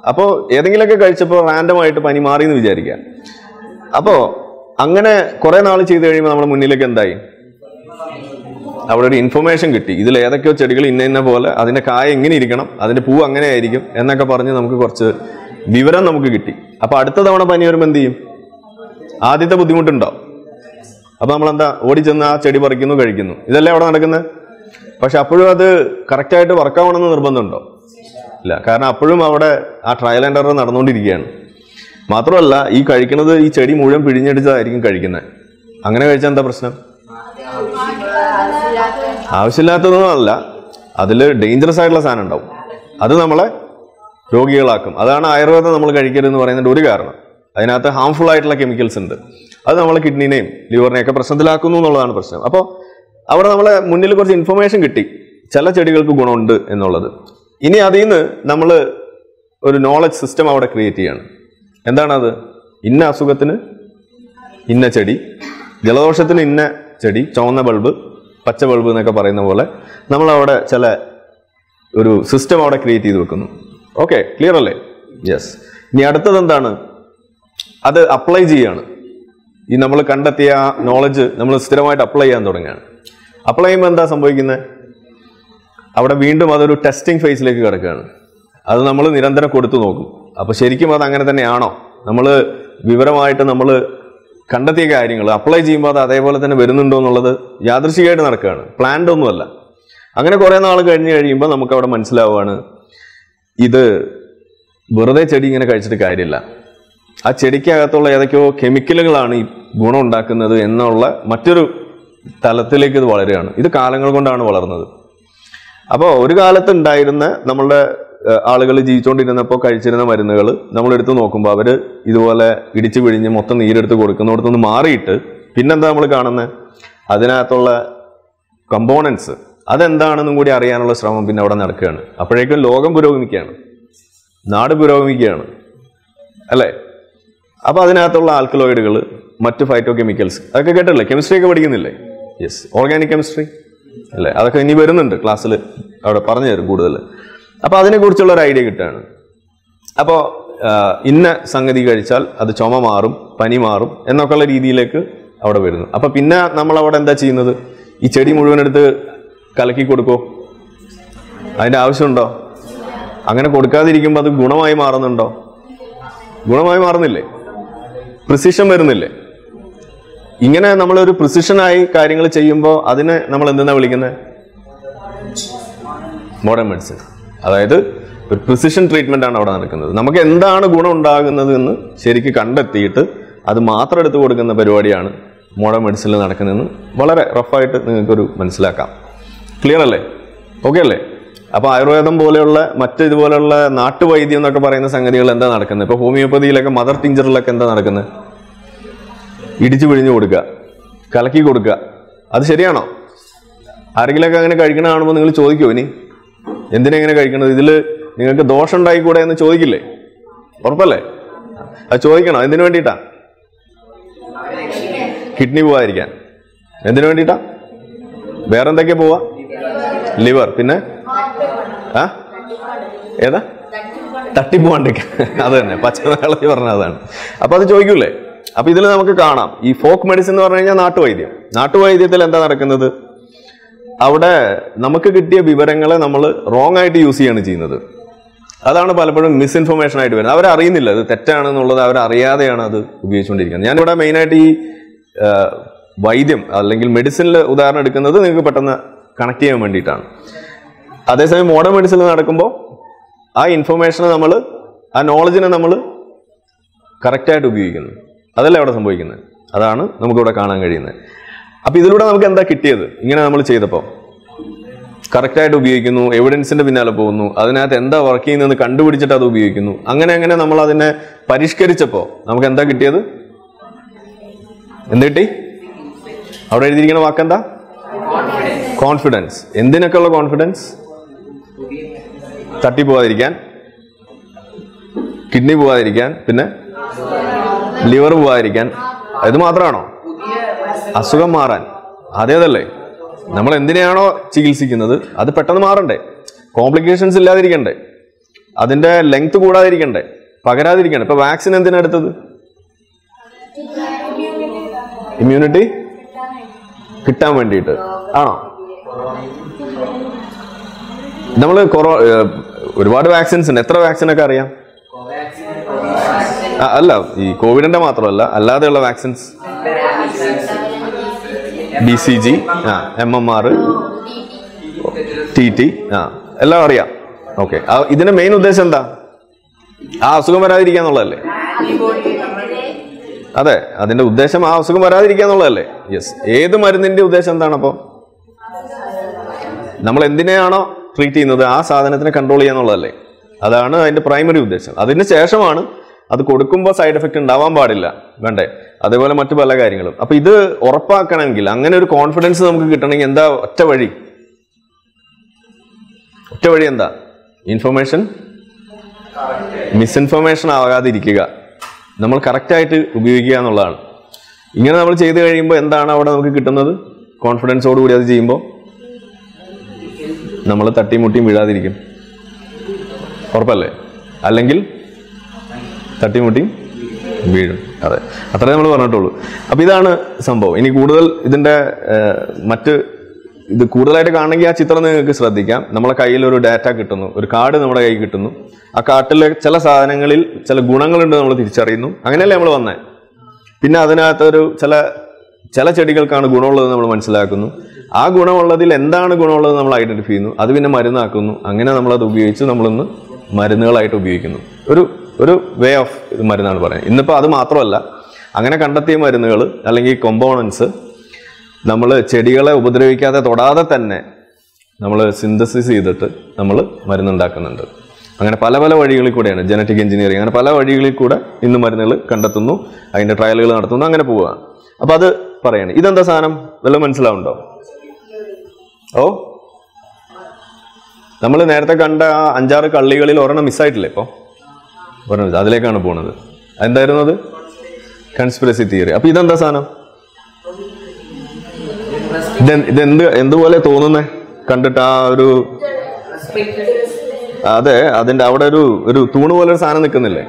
അപ്പോൾ ഏതെങ്കിലുമൊക്കെ കഴിച്ചപ്പോൾ റാൻഡമായിട്ട് പനി മാറി എന്ന് വിചാരിക്കുക. അപ്പോൾ അങ്ങനെ കുറേ നാൾ ചെയ്ത് കഴിയുമ്പോൾ നമ്മുടെ മുന്നിലേക്ക് എന്തായി? അവിടെ ഒരു ഇൻഫർമേഷൻ കിട്ടി. ഇതിൽ ഏതൊക്കെയോ ചെടികൾ ഇന്ന ഇന്ന പോലെ അതിന്റെ കായ എങ്ങനെ ഇരിക്കണം അതിന്റെ പൂവ് അങ്ങനെ ആയിരിക്കും എന്നൊക്കെ പറഞ്ഞ് നമുക്ക് കുറച്ച് വിവരം നമുക്ക് കിട്ടി. അപ്പോൾ അടുത്ത തവണ പനി വരുമ്പോൾ എന്ത് ചെയ്യും? ആദ്യത്തെ ബുദ്ധിമുട്ടുണ്ടോ? അപ്പോൾ നമ്മൾ എന്താ ചെന്ന് ആ ചെടി പറിക്കുന്നു കഴിക്കുന്നു. ഇതല്ലേ അവിടെ നടക്കുന്നത് പക്ഷെ അപ്പോഴും അത് കറക്റ്റായിട്ട് വർക്കാവണമെന്ന് നിർബന്ധമുണ്ടോ? ഇല്ല. കാരണം അപ്പോഴും അവിടെ ആ ട്രയൽ ആൻഡ് എറർ നടന്നുകൊണ്ടിരിക്കുകയാണ്. മാത്രമല്ല ഈ കഴിക്കുന്നത് ഈ ചെടി മുഴുവൻ പിഴിഞ്ഞെടുത്തതായിരിക്കും കഴിക്കുന്നത്. അങ്ങനെ കഴിച്ചാൽ എന്താ പ്രശ്നം? ആവശ്യമില്ലാത്തതൊന്നുമല്ല. അതിൽ ഡേഞ്ചറസ് ആയിട്ടുള്ള സാധനം ഉണ്ടാവും. അത് നമ്മളെ രോഗികളാക്കും. അതാണ് ആയുർവേദം നമ്മൾ കഴിക്കരുതെന്ന് പറയുന്നതിന്റെ ഒരു കാരണം. അതിനകത്ത് ഹാംഫുൾ ആയിട്ടുള്ള കെമിക്കൽസ് ഉണ്ട്. അത് നമ്മളെ കിഡ്നിനെയും ലിവറിനെയൊക്കെ പ്രശ്നത്തിലാക്കുന്നു എന്നുള്ളതാണ് പ്രശ്നം. അപ്പോൾ അവിടെ നമ്മളെ മുന്നിൽ കുറച്ച് ഇൻഫർമേഷൻ കിട്ടി. ചില ചെടികൾക്ക് ഗുണമുണ്ട് എന്നുള്ളത്. ഇനി അതിൽ നിന്ന് നമ്മൾ ഒരു നോളജ് സിസ്റ്റം അവിടെ ക്രിയേറ്റ് ചെയ്യാണ്. എന്താണത്? ഇന്ന അസുഖത്തിന് ഇന്ന ചെടി ജലദോഷത്തിന് ഇന്ന ചെടി ചുവന്ന ബൾബ് പച്ച ബൾബ് എന്നൊക്കെ പറയുന്ന പോലെ നമ്മൾ അവിടെ ചില ഒരു സിസ്റ്റം അവിടെ ക്രിയേറ്റ് ചെയ്ത് വെക്കുന്നു. ഓക്കെ ക്ലിയർ അല്ലേ? യെസ് ഇനി അടുത്തത് എന്താണ്? അത് അപ്ലൈ ചെയ്യാണ്. ഈ നമ്മൾ കണ്ടെത്തിയ ആ നോളജ് നമ്മൾ സ്ഥിരമായിട്ട് അപ്ലൈ ചെയ്യാൻ തുടങ്ങുകയാണ്. അപ്ലൈ ചെയ്യുമ്പോൾ എന്താ സംഭവിക്കുന്നത് അവിടെ വീണ്ടും അതൊരു ടെസ്റ്റിംഗ് ഫേസിലേക്ക് കിടക്കുകയാണ്. അത് നമ്മൾ നിരന്തരം കൊടുത്തു നോക്കും. അപ്പോൾ ശരിക്കും അത് അങ്ങനെ തന്നെയാണോ? നമ്മൾ വിവരമായിട്ട് നമ്മൾ കണ്ടെത്തിയ കാര്യങ്ങൾ അപ്ലൈ ചെയ്യുമ്പോൾ അത് അതേപോലെ തന്നെ വരുന്നുണ്ടോ എന്നുള്ളത് യാദൃശികമായിട്ട് നടക്കുകയാണ്. പ്ലാൻഡ് ഒന്നുമല്ല അങ്ങനെ കുറേ നാൾ കഴിഞ്ഞ് കഴിയുമ്പോൾ നമുക്ക് അവിടെ മനസ്സിലാവുകയാണ് ഇത് വെറുതെ ചെടി ഇങ്ങനെ കഴിച്ചിട്ട് കാര്യമില്ല. ആ ചെടിക്കകത്തുള്ള ഏതൊക്കെയോ കെമിക്കലുകളാണ് ഈ ഗുണം ഉണ്ടാക്കുന്നത് എന്നുള്ള മറ്റൊരു തലത്തിലേക്ക് ഇത് വളരുകയാണ്. ഇത് കാലങ്ങൾ കൊണ്ടാണ് വളർന്നത്. അപ്പോൾ ഒരു കാലത്ത് ഉണ്ടായിരുന്ന നമ്മളുടെ ആളുകൾ ജീവിച്ചുകൊണ്ടിരുന്നപ്പോൾ കഴിച്ചിരുന്ന മരുന്നുകൾ നമ്മളെടുത്ത് നോക്കുമ്പോൾ അവർ ഇതുപോലെ ഇടിച്ചു പിഴിഞ്ഞ് മൊത്തം നീരെടുത്ത് കൊടുക്കുന്നിടത്തുനിന്ന് മാറിയിട്ട് പിന്നെന്താ നമ്മൾ കാണുന്നത് അതിനകത്തുള്ള കമ്പോണൻസ് അതെന്താണെന്നും കൂടി അറിയാനുള്ള ശ്രമം പിന്നെ അവിടെ നടക്കുകയാണ്. അപ്പോഴേക്കും ലോകം പുരോഗമിക്കുകയാണ്. നാട് പുരോഗമിക്കുകയാണ്. അല്ലേ? അപ്പോൾ അതിനകത്തുള്ള ആൽക്കലോയിഡുകൾ മറ്റ് ഫൈറ്റോ കെമിക്കൽസ് അതൊക്കെ കേട്ടല്ലേ കെമിസ്ട്രി ഒക്കെ പഠിക്കുന്നില്ലേ? യെസ് ഓർഗാനിക് കെമിസ്ട്രി അല്ലേ? അതൊക്കെ ഇനി വരുന്നുണ്ട് ക്ലാസ്സിൽ അവിടെ പറഞ്ഞു തരും കൂടുതൽ അപ്പോൾ അതിനെക്കുറിച്ചുള്ള ഒരു ഐഡിയ കിട്ടുകയാണ്. അപ്പോൾ ഇന്ന സംഗതി കഴിച്ചാൽ അത് ചുമ മാറും പനി മാറും എന്നൊക്കെയുള്ള രീതിയിലേക്ക് അവിടെ വരുന്നു. അപ്പോൾ പിന്നെ നമ്മൾ അവിടെ എന്താ ചെയ്യുന്നത്? ഈ ചെടി മുഴുവൻ എടുത്ത് കലക്കി കൊടുക്കോ അതിന്റെ ആവശ്യമുണ്ടോ? അങ്ങനെ കൊടുക്കാതിരിക്കുമ്പോൾ അത് ഗുണമായി മാറുന്നുണ്ടോ? ഗുണമായി മാറുന്നില്ലേ? പ്രിസിഷൻ വരുന്നില്ലേ? ഇങ്ങനെ നമ്മൾ ഒരു പ്രിസിഷനായി കാര്യങ്ങൾ ചെയ്യുമ്പോൾ അതിനെ നമ്മൾ എന്തെന്നാ വിളിക്കുന്നത് മോഡേൺ മെഡിസിൻ അതായത് ഒരു പ്രിസിഷൻ ട്രീറ്റ്മെന്റ് ആണ് അവിടെ നടക്കുന്നത്. നമുക്ക് എന്താണ് ഗുണം ഉണ്ടാകുന്നത് എന്ന് ശരിക്ക് കണ്ടെത്തിയിട്ട് അത് മാത്രം എടുത്തു കൊടുക്കുന്ന പരിപാടിയാണ് മോഡേൺ മെഡിസിനിൽ നടക്കുന്നതെന്ന് വളരെ റഫായിട്ട് നിങ്ങൾക്കൊരു മനസ്സിലാക്കാം. ക്ലിയർ അല്ലേ? ഓക്കെ അല്ലേ? അപ്പോൾ ആയുർവേദം പോലെയുള്ള മറ്റ് ഇതുപോലെയുള്ള നാട്ടുവൈദ്യം എന്നൊക്കെ പറയുന്ന സംഗതികൾ എന്താ നടക്കുന്നത്? ഇപ്പോൾ ഹോമിയോപ്പതിയിലൊക്കെ മദർ ടിഞ്ചറിലൊക്കെ എന്താ നടക്കുന്നത്? ഇടിച്ചു പിഴിഞ്ഞു കൊടുക്കുക കലക്കി കൊടുക്കുക. അത് ശരിയാണോ? ആരെങ്കിലൊക്കെ അങ്ങനെ കഴിക്കണ കാണുമ്പോൾ നിങ്ങൾ ചോദിക്കുമോ ഇനി? എന്തിനാ ഇങ്ങനെ കഴിക്കണത്? ഇതിൽ നിങ്ങൾക്ക് ദോഷം ഉണ്ടായിക്കൂടെ എന്ന് ചോദിക്കില്ലേ? ഉറപ്പല്ലേ? അത് ചോദിക്കണം? എന്തിനു വേണ്ടിയിട്ടാ? കിഡ്നി പോവാതിരിക്കാൻ. എന്തിനു വേണ്ടിയിട്ടാ? വേറെ എന്തൊക്കെയാ പോവാ? ലിവർ. പിന്നെ? ആ? ഏതാ? തട്ടിപ്പോണ്ടിരിക്കാൻ അത് തന്നെ. പച്ചനാളി പറഞ്ഞ അതാണ്. അപ്പൊ അത് ചോദിക്കൂലേ അപ്പൊ ഇതിൽ നമുക്ക് കാണാം. ഈ ഫോക്ക് മെഡിസിൻ എന്ന് പറഞ്ഞു കഴിഞ്ഞാൽ നാട്ടുവൈദ്യം. നാട്ടുവൈദ്യത്തിൽ എന്താ നടക്കുന്നത്? അവിടെ നമുക്ക് കിട്ടിയ വിവരങ്ങളെ നമ്മൾ റോങ് ആയിട്ട് യൂസ് ചെയ്യാണ് ചെയ്യുന്നത്. അതാണ് പലപ്പോഴും മിസ്ഇൻഫർമേഷൻ ആയിട്ട് വരുന്നത്. അവരറിയുന്നില്ല അത് തെറ്റാണെന്നുള്ളത് അവരറിയാതെയാണ് അത് ഉപയോഗിച്ചുകൊണ്ടിരിക്കുന്നത്. ഞാനിവിടെ മെയിനായിട്ട് ഈ വൈദ്യം അല്ലെങ്കിൽ മെഡിസിനിൽ ഉദാഹരണം എടുക്കുന്നത് നിങ്ങൾക്ക് പെട്ടെന്ന് കണക്ട് ചെയ്യാൻ വേണ്ടിയിട്ടാണ്. അതേസമയം മോഡേൺ മെഡിസിൻ നടക്കുമ്പോൾ ആ ഇൻഫർമേഷനെ നമ്മൾ ആ നോളജിനെ നമ്മൾ കറക്റ്റായിട്ട് ഉപയോഗിക്കുന്നു. അതല്ലേ അവിടെ സംഭവിക്കുന്നത്? അതാണ് നമുക്കിവിടെ കാണാൻ കഴിയുന്നത്. അപ്പൊ ഇതിലൂടെ നമുക്ക് എന്താ കിട്ടിയത്? ഇങ്ങനെ നമ്മൾ ചെയ്തപ്പോൾ കറക്റ്റായിട്ട് ഉപയോഗിക്കുന്നു എവിഡൻസിന്റെ പിന്നാലെ പോകുന്നു അതിനകത്ത് എന്താ വർക്ക് ചെയ്യുന്നതെന്ന് കണ്ടുപിടിച്ചിട്ട് അത് ഉപയോഗിക്കുന്നു. അങ്ങനെ അങ്ങനെ നമ്മൾ അതിനെ പരിഷ്കരിച്ചപ്പോൾ നമുക്ക് എന്താ കിട്ടിയത്? എന്ത് കിട്ടി? അവിടെ എഴുതിയിരിക്കുന്ന വാക്കെന്താ? കോൺഫിഡൻസ്. എന്തിനൊക്കെയുള്ള കോൺഫിഡൻസ്? തട്ടി പോവാതിരിക്കാൻ കിഡ്നി പോവാതിരിക്കാൻ പിന്നെ? ലിവർ പോവാതിരിക്കാൻ. ഇത് മാത്രമാണോ? അസുഖം മാറാൻ. അതേതല്ലേ നമ്മൾ എന്തിനാണോ ചികിത്സിക്കുന്നത്? അത് പെട്ടെന്ന് മാറണ്ടേ. കോംപ്ലിക്കേഷൻസ് ഇല്ലാതിരിക്കണ്ടേ. അതിന്റെ ലെങ്ത് കൂടാതിരിക്കണ്ടേ. പകരാതിരിക്കണ്ടേ. ഇപ്പൊ വാക്സിൻ എന്തിനാ എടുത്തത്? ഇമ്മ്യൂണിറ്റി? കിട്ടാൻ വേണ്ടിയിട്ട്. ആണോ? നമ്മൾ കൊറോ ഒരുപാട് വാക്സിൻസ് ഉണ്ട്. എത്ര വാക്സിനൊക്കെ അറിയാം? അല്ല ഈ കോവിഡിന്റെ മാത്രമല്ല അല്ലാതെയുള്ള വാക്സിൻസ് ബി സി ജി ആ M M R T T ആ എല്ലാം അറിയാം. ഓക്കെ ഇതിന്റെ മെയിൻ ഉദ്ദേശം എന്താ? ആ അസുഖം വരാതിരിക്കുക എന്നുള്ളതല്ലേ? അതെ അതിന്റെ ഉദ്ദേശം ആ അസുഖം വരാതിരിക്കുക എന്നുള്ളതല്ലേ? യെസ് ഏത് മരുന്നിന്റെ ഉദ്ദേശം എന്താണ് അപ്പോൾ നമ്മൾ എന്തിനെയാണോ ട്രീറ്റ് ചെയ്യുന്നത് ആ സാധനത്തിനെ കൺട്രോൾ ചെയ്യുക എന്നുള്ളതല്ലേ? അതാണ് അതിന്റെ പ്രൈമറി ഉദ്ദേശം. അതിന് ശേഷമാണ് അത് കൊടുക്കുമ്പോൾ സൈഡ് എഫക്റ്റ് ഉണ്ടാവാൻ പാടില്ല. വേണ്ടേ? അതേപോലെ മറ്റു പല കാര്യങ്ങളും. അപ്പൊ ഇത് ഉറപ്പാക്കണമെങ്കിൽ അങ്ങനെ ഒരു കോൺഫിഡൻസ് നമുക്ക് കിട്ടണമെങ്കിൽ എന്താ ഒറ്റ വഴി? ഒറ്റ വഴി എന്താ? ഇൻഫർമേഷൻ മിസ്ഇൻഫർമേഷൻ ആകാതിരിക്കുക നമ്മൾ കറക്റ്റായിട്ട് ഉപയോഗിക്കുക എന്നുള്ളതാണ്. ഇങ്ങനെ നമ്മൾ ചെയ്തു കഴിയുമ്പോൾ എന്താണ് അവിടെ നമുക്ക് കിട്ടുന്നത്? കോൺഫിഡൻസോടുകൂടി അത് ചെയ്യുമ്പോൾ നമ്മൾ തട്ടിമുട്ടിയും വീഴാതിരിക്കും. ഉറപ്പല്ലേ? അല്ലെങ്കിൽ തട്ടിമുട്ടിയും വീഴും. അതെ. അത്രേ നമ്മൾ പറഞ്ഞിട്ടുള്ളൂ. അപ്പൊ ഇതാണ് സംഭവം. ഇനി കൂടുതൽ ഇതിന്റെ ഏഹ്, മറ്റ് ഇത് കൂടുതലായിട്ട് കാണണമെങ്കിൽ ആ ചിത്രം നിങ്ങൾക്ക് ശ്രദ്ധിക്കാം. നമ്മളെ കയ്യിൽ ഒരു ഡാറ്റ കിട്ടുന്നു. ഒരു കാർഡ് നമ്മുടെ കയ്യിൽ കിട്ടുന്നു. ആ കാർട്ടിലെ ചില സാധനങ്ങളിൽ ചില ഗുണങ്ങളുണ്ട് നമ്മൾ തിരിച്ചറിയുന്നു. അങ്ങനെയല്ലേ നമ്മൾ വന്നേ? പിന്നെ അതിനകത്തൊരു ചില ചില ചെടികൾക്കാണ് ഗുണമുള്ളത് നമ്മൾ മനസ്സിലാക്കുന്നു. ആ ഗുണമുള്ളതിൽ എന്താണ് ഗുണമുള്ളത് നമ്മൾ ഐഡന്റിഫൈ ചെയ്യുന്നു. അത് പിന്നെ മരുന്നാക്കുന്നു. അങ്ങനെ നമ്മളത് ഉപയോഗിച്ച് നമ്മളിന്ന് മരുന്നുകളായിട്ട് ഉപയോഗിക്കുന്നു. ഒരു ഒരു വേ ഓഫ് ഇത് മരുന്നാണ് പറയുന്നത്. ഇന്നിപ്പോൾ അത് മാത്രമല്ല അങ്ങനെ കണ്ടെത്തിയ മരുന്നുകൾ അല്ലെങ്കിൽ കോമ്പോണൻസ് നമ്മൾ ചെടികളെ ഉപദ്രവിക്കാതെ തൊടാതെ തന്നെ നമ്മൾ സിന്തസിസ് ചെയ്തിട്ട് നമ്മൾ മരുന്നുണ്ടാക്കുന്നുണ്ട്. അങ്ങനെ പല പല വഴികളിൽ കൂടെയാണ് ജനറ്റിക് എഞ്ചിനീയറിംഗ് അങ്ങനെ പല വഴികളിൽ കൂടെ ഇന്ന് മരുന്നുകൾ കണ്ടെത്തുന്നു അതിന്റെ ട്രയലുകൾ നടത്തുന്നു അങ്ങനെ പോവുകയാണ്. അപ്പോൾ അത് പറയണേ. ഇതെന്താ സാധനം? വല്ല മനസ്സിലാവുണ്ടോ? ഓ? നമ്മൾ നേരത്തെ കണ്ട ആ അഞ്ചാറ് കള്ളികളിൽ ഒരെണ്ണം മിസ്സായിട്ടില്ലേ ഇപ്പൊ? Miss. അതിലേക്കാണ് പോണത്. എന്തായിരുന്നു അത്? കൺസ്പിറസി തിയറി അപ്പൊ ഇതെന്താ സാധനം? ഇത് ഇതെന്ത് എന്തുപോലെ തോന്നുന്നേ? കണ്ടിട്ട് ആ ഒരു അതെ അതിന്റെ അവിടെ ഒരു ഒരു തൂണ് പോലെ ഒരു സാധനം നിൽക്കുന്നില്ലേ?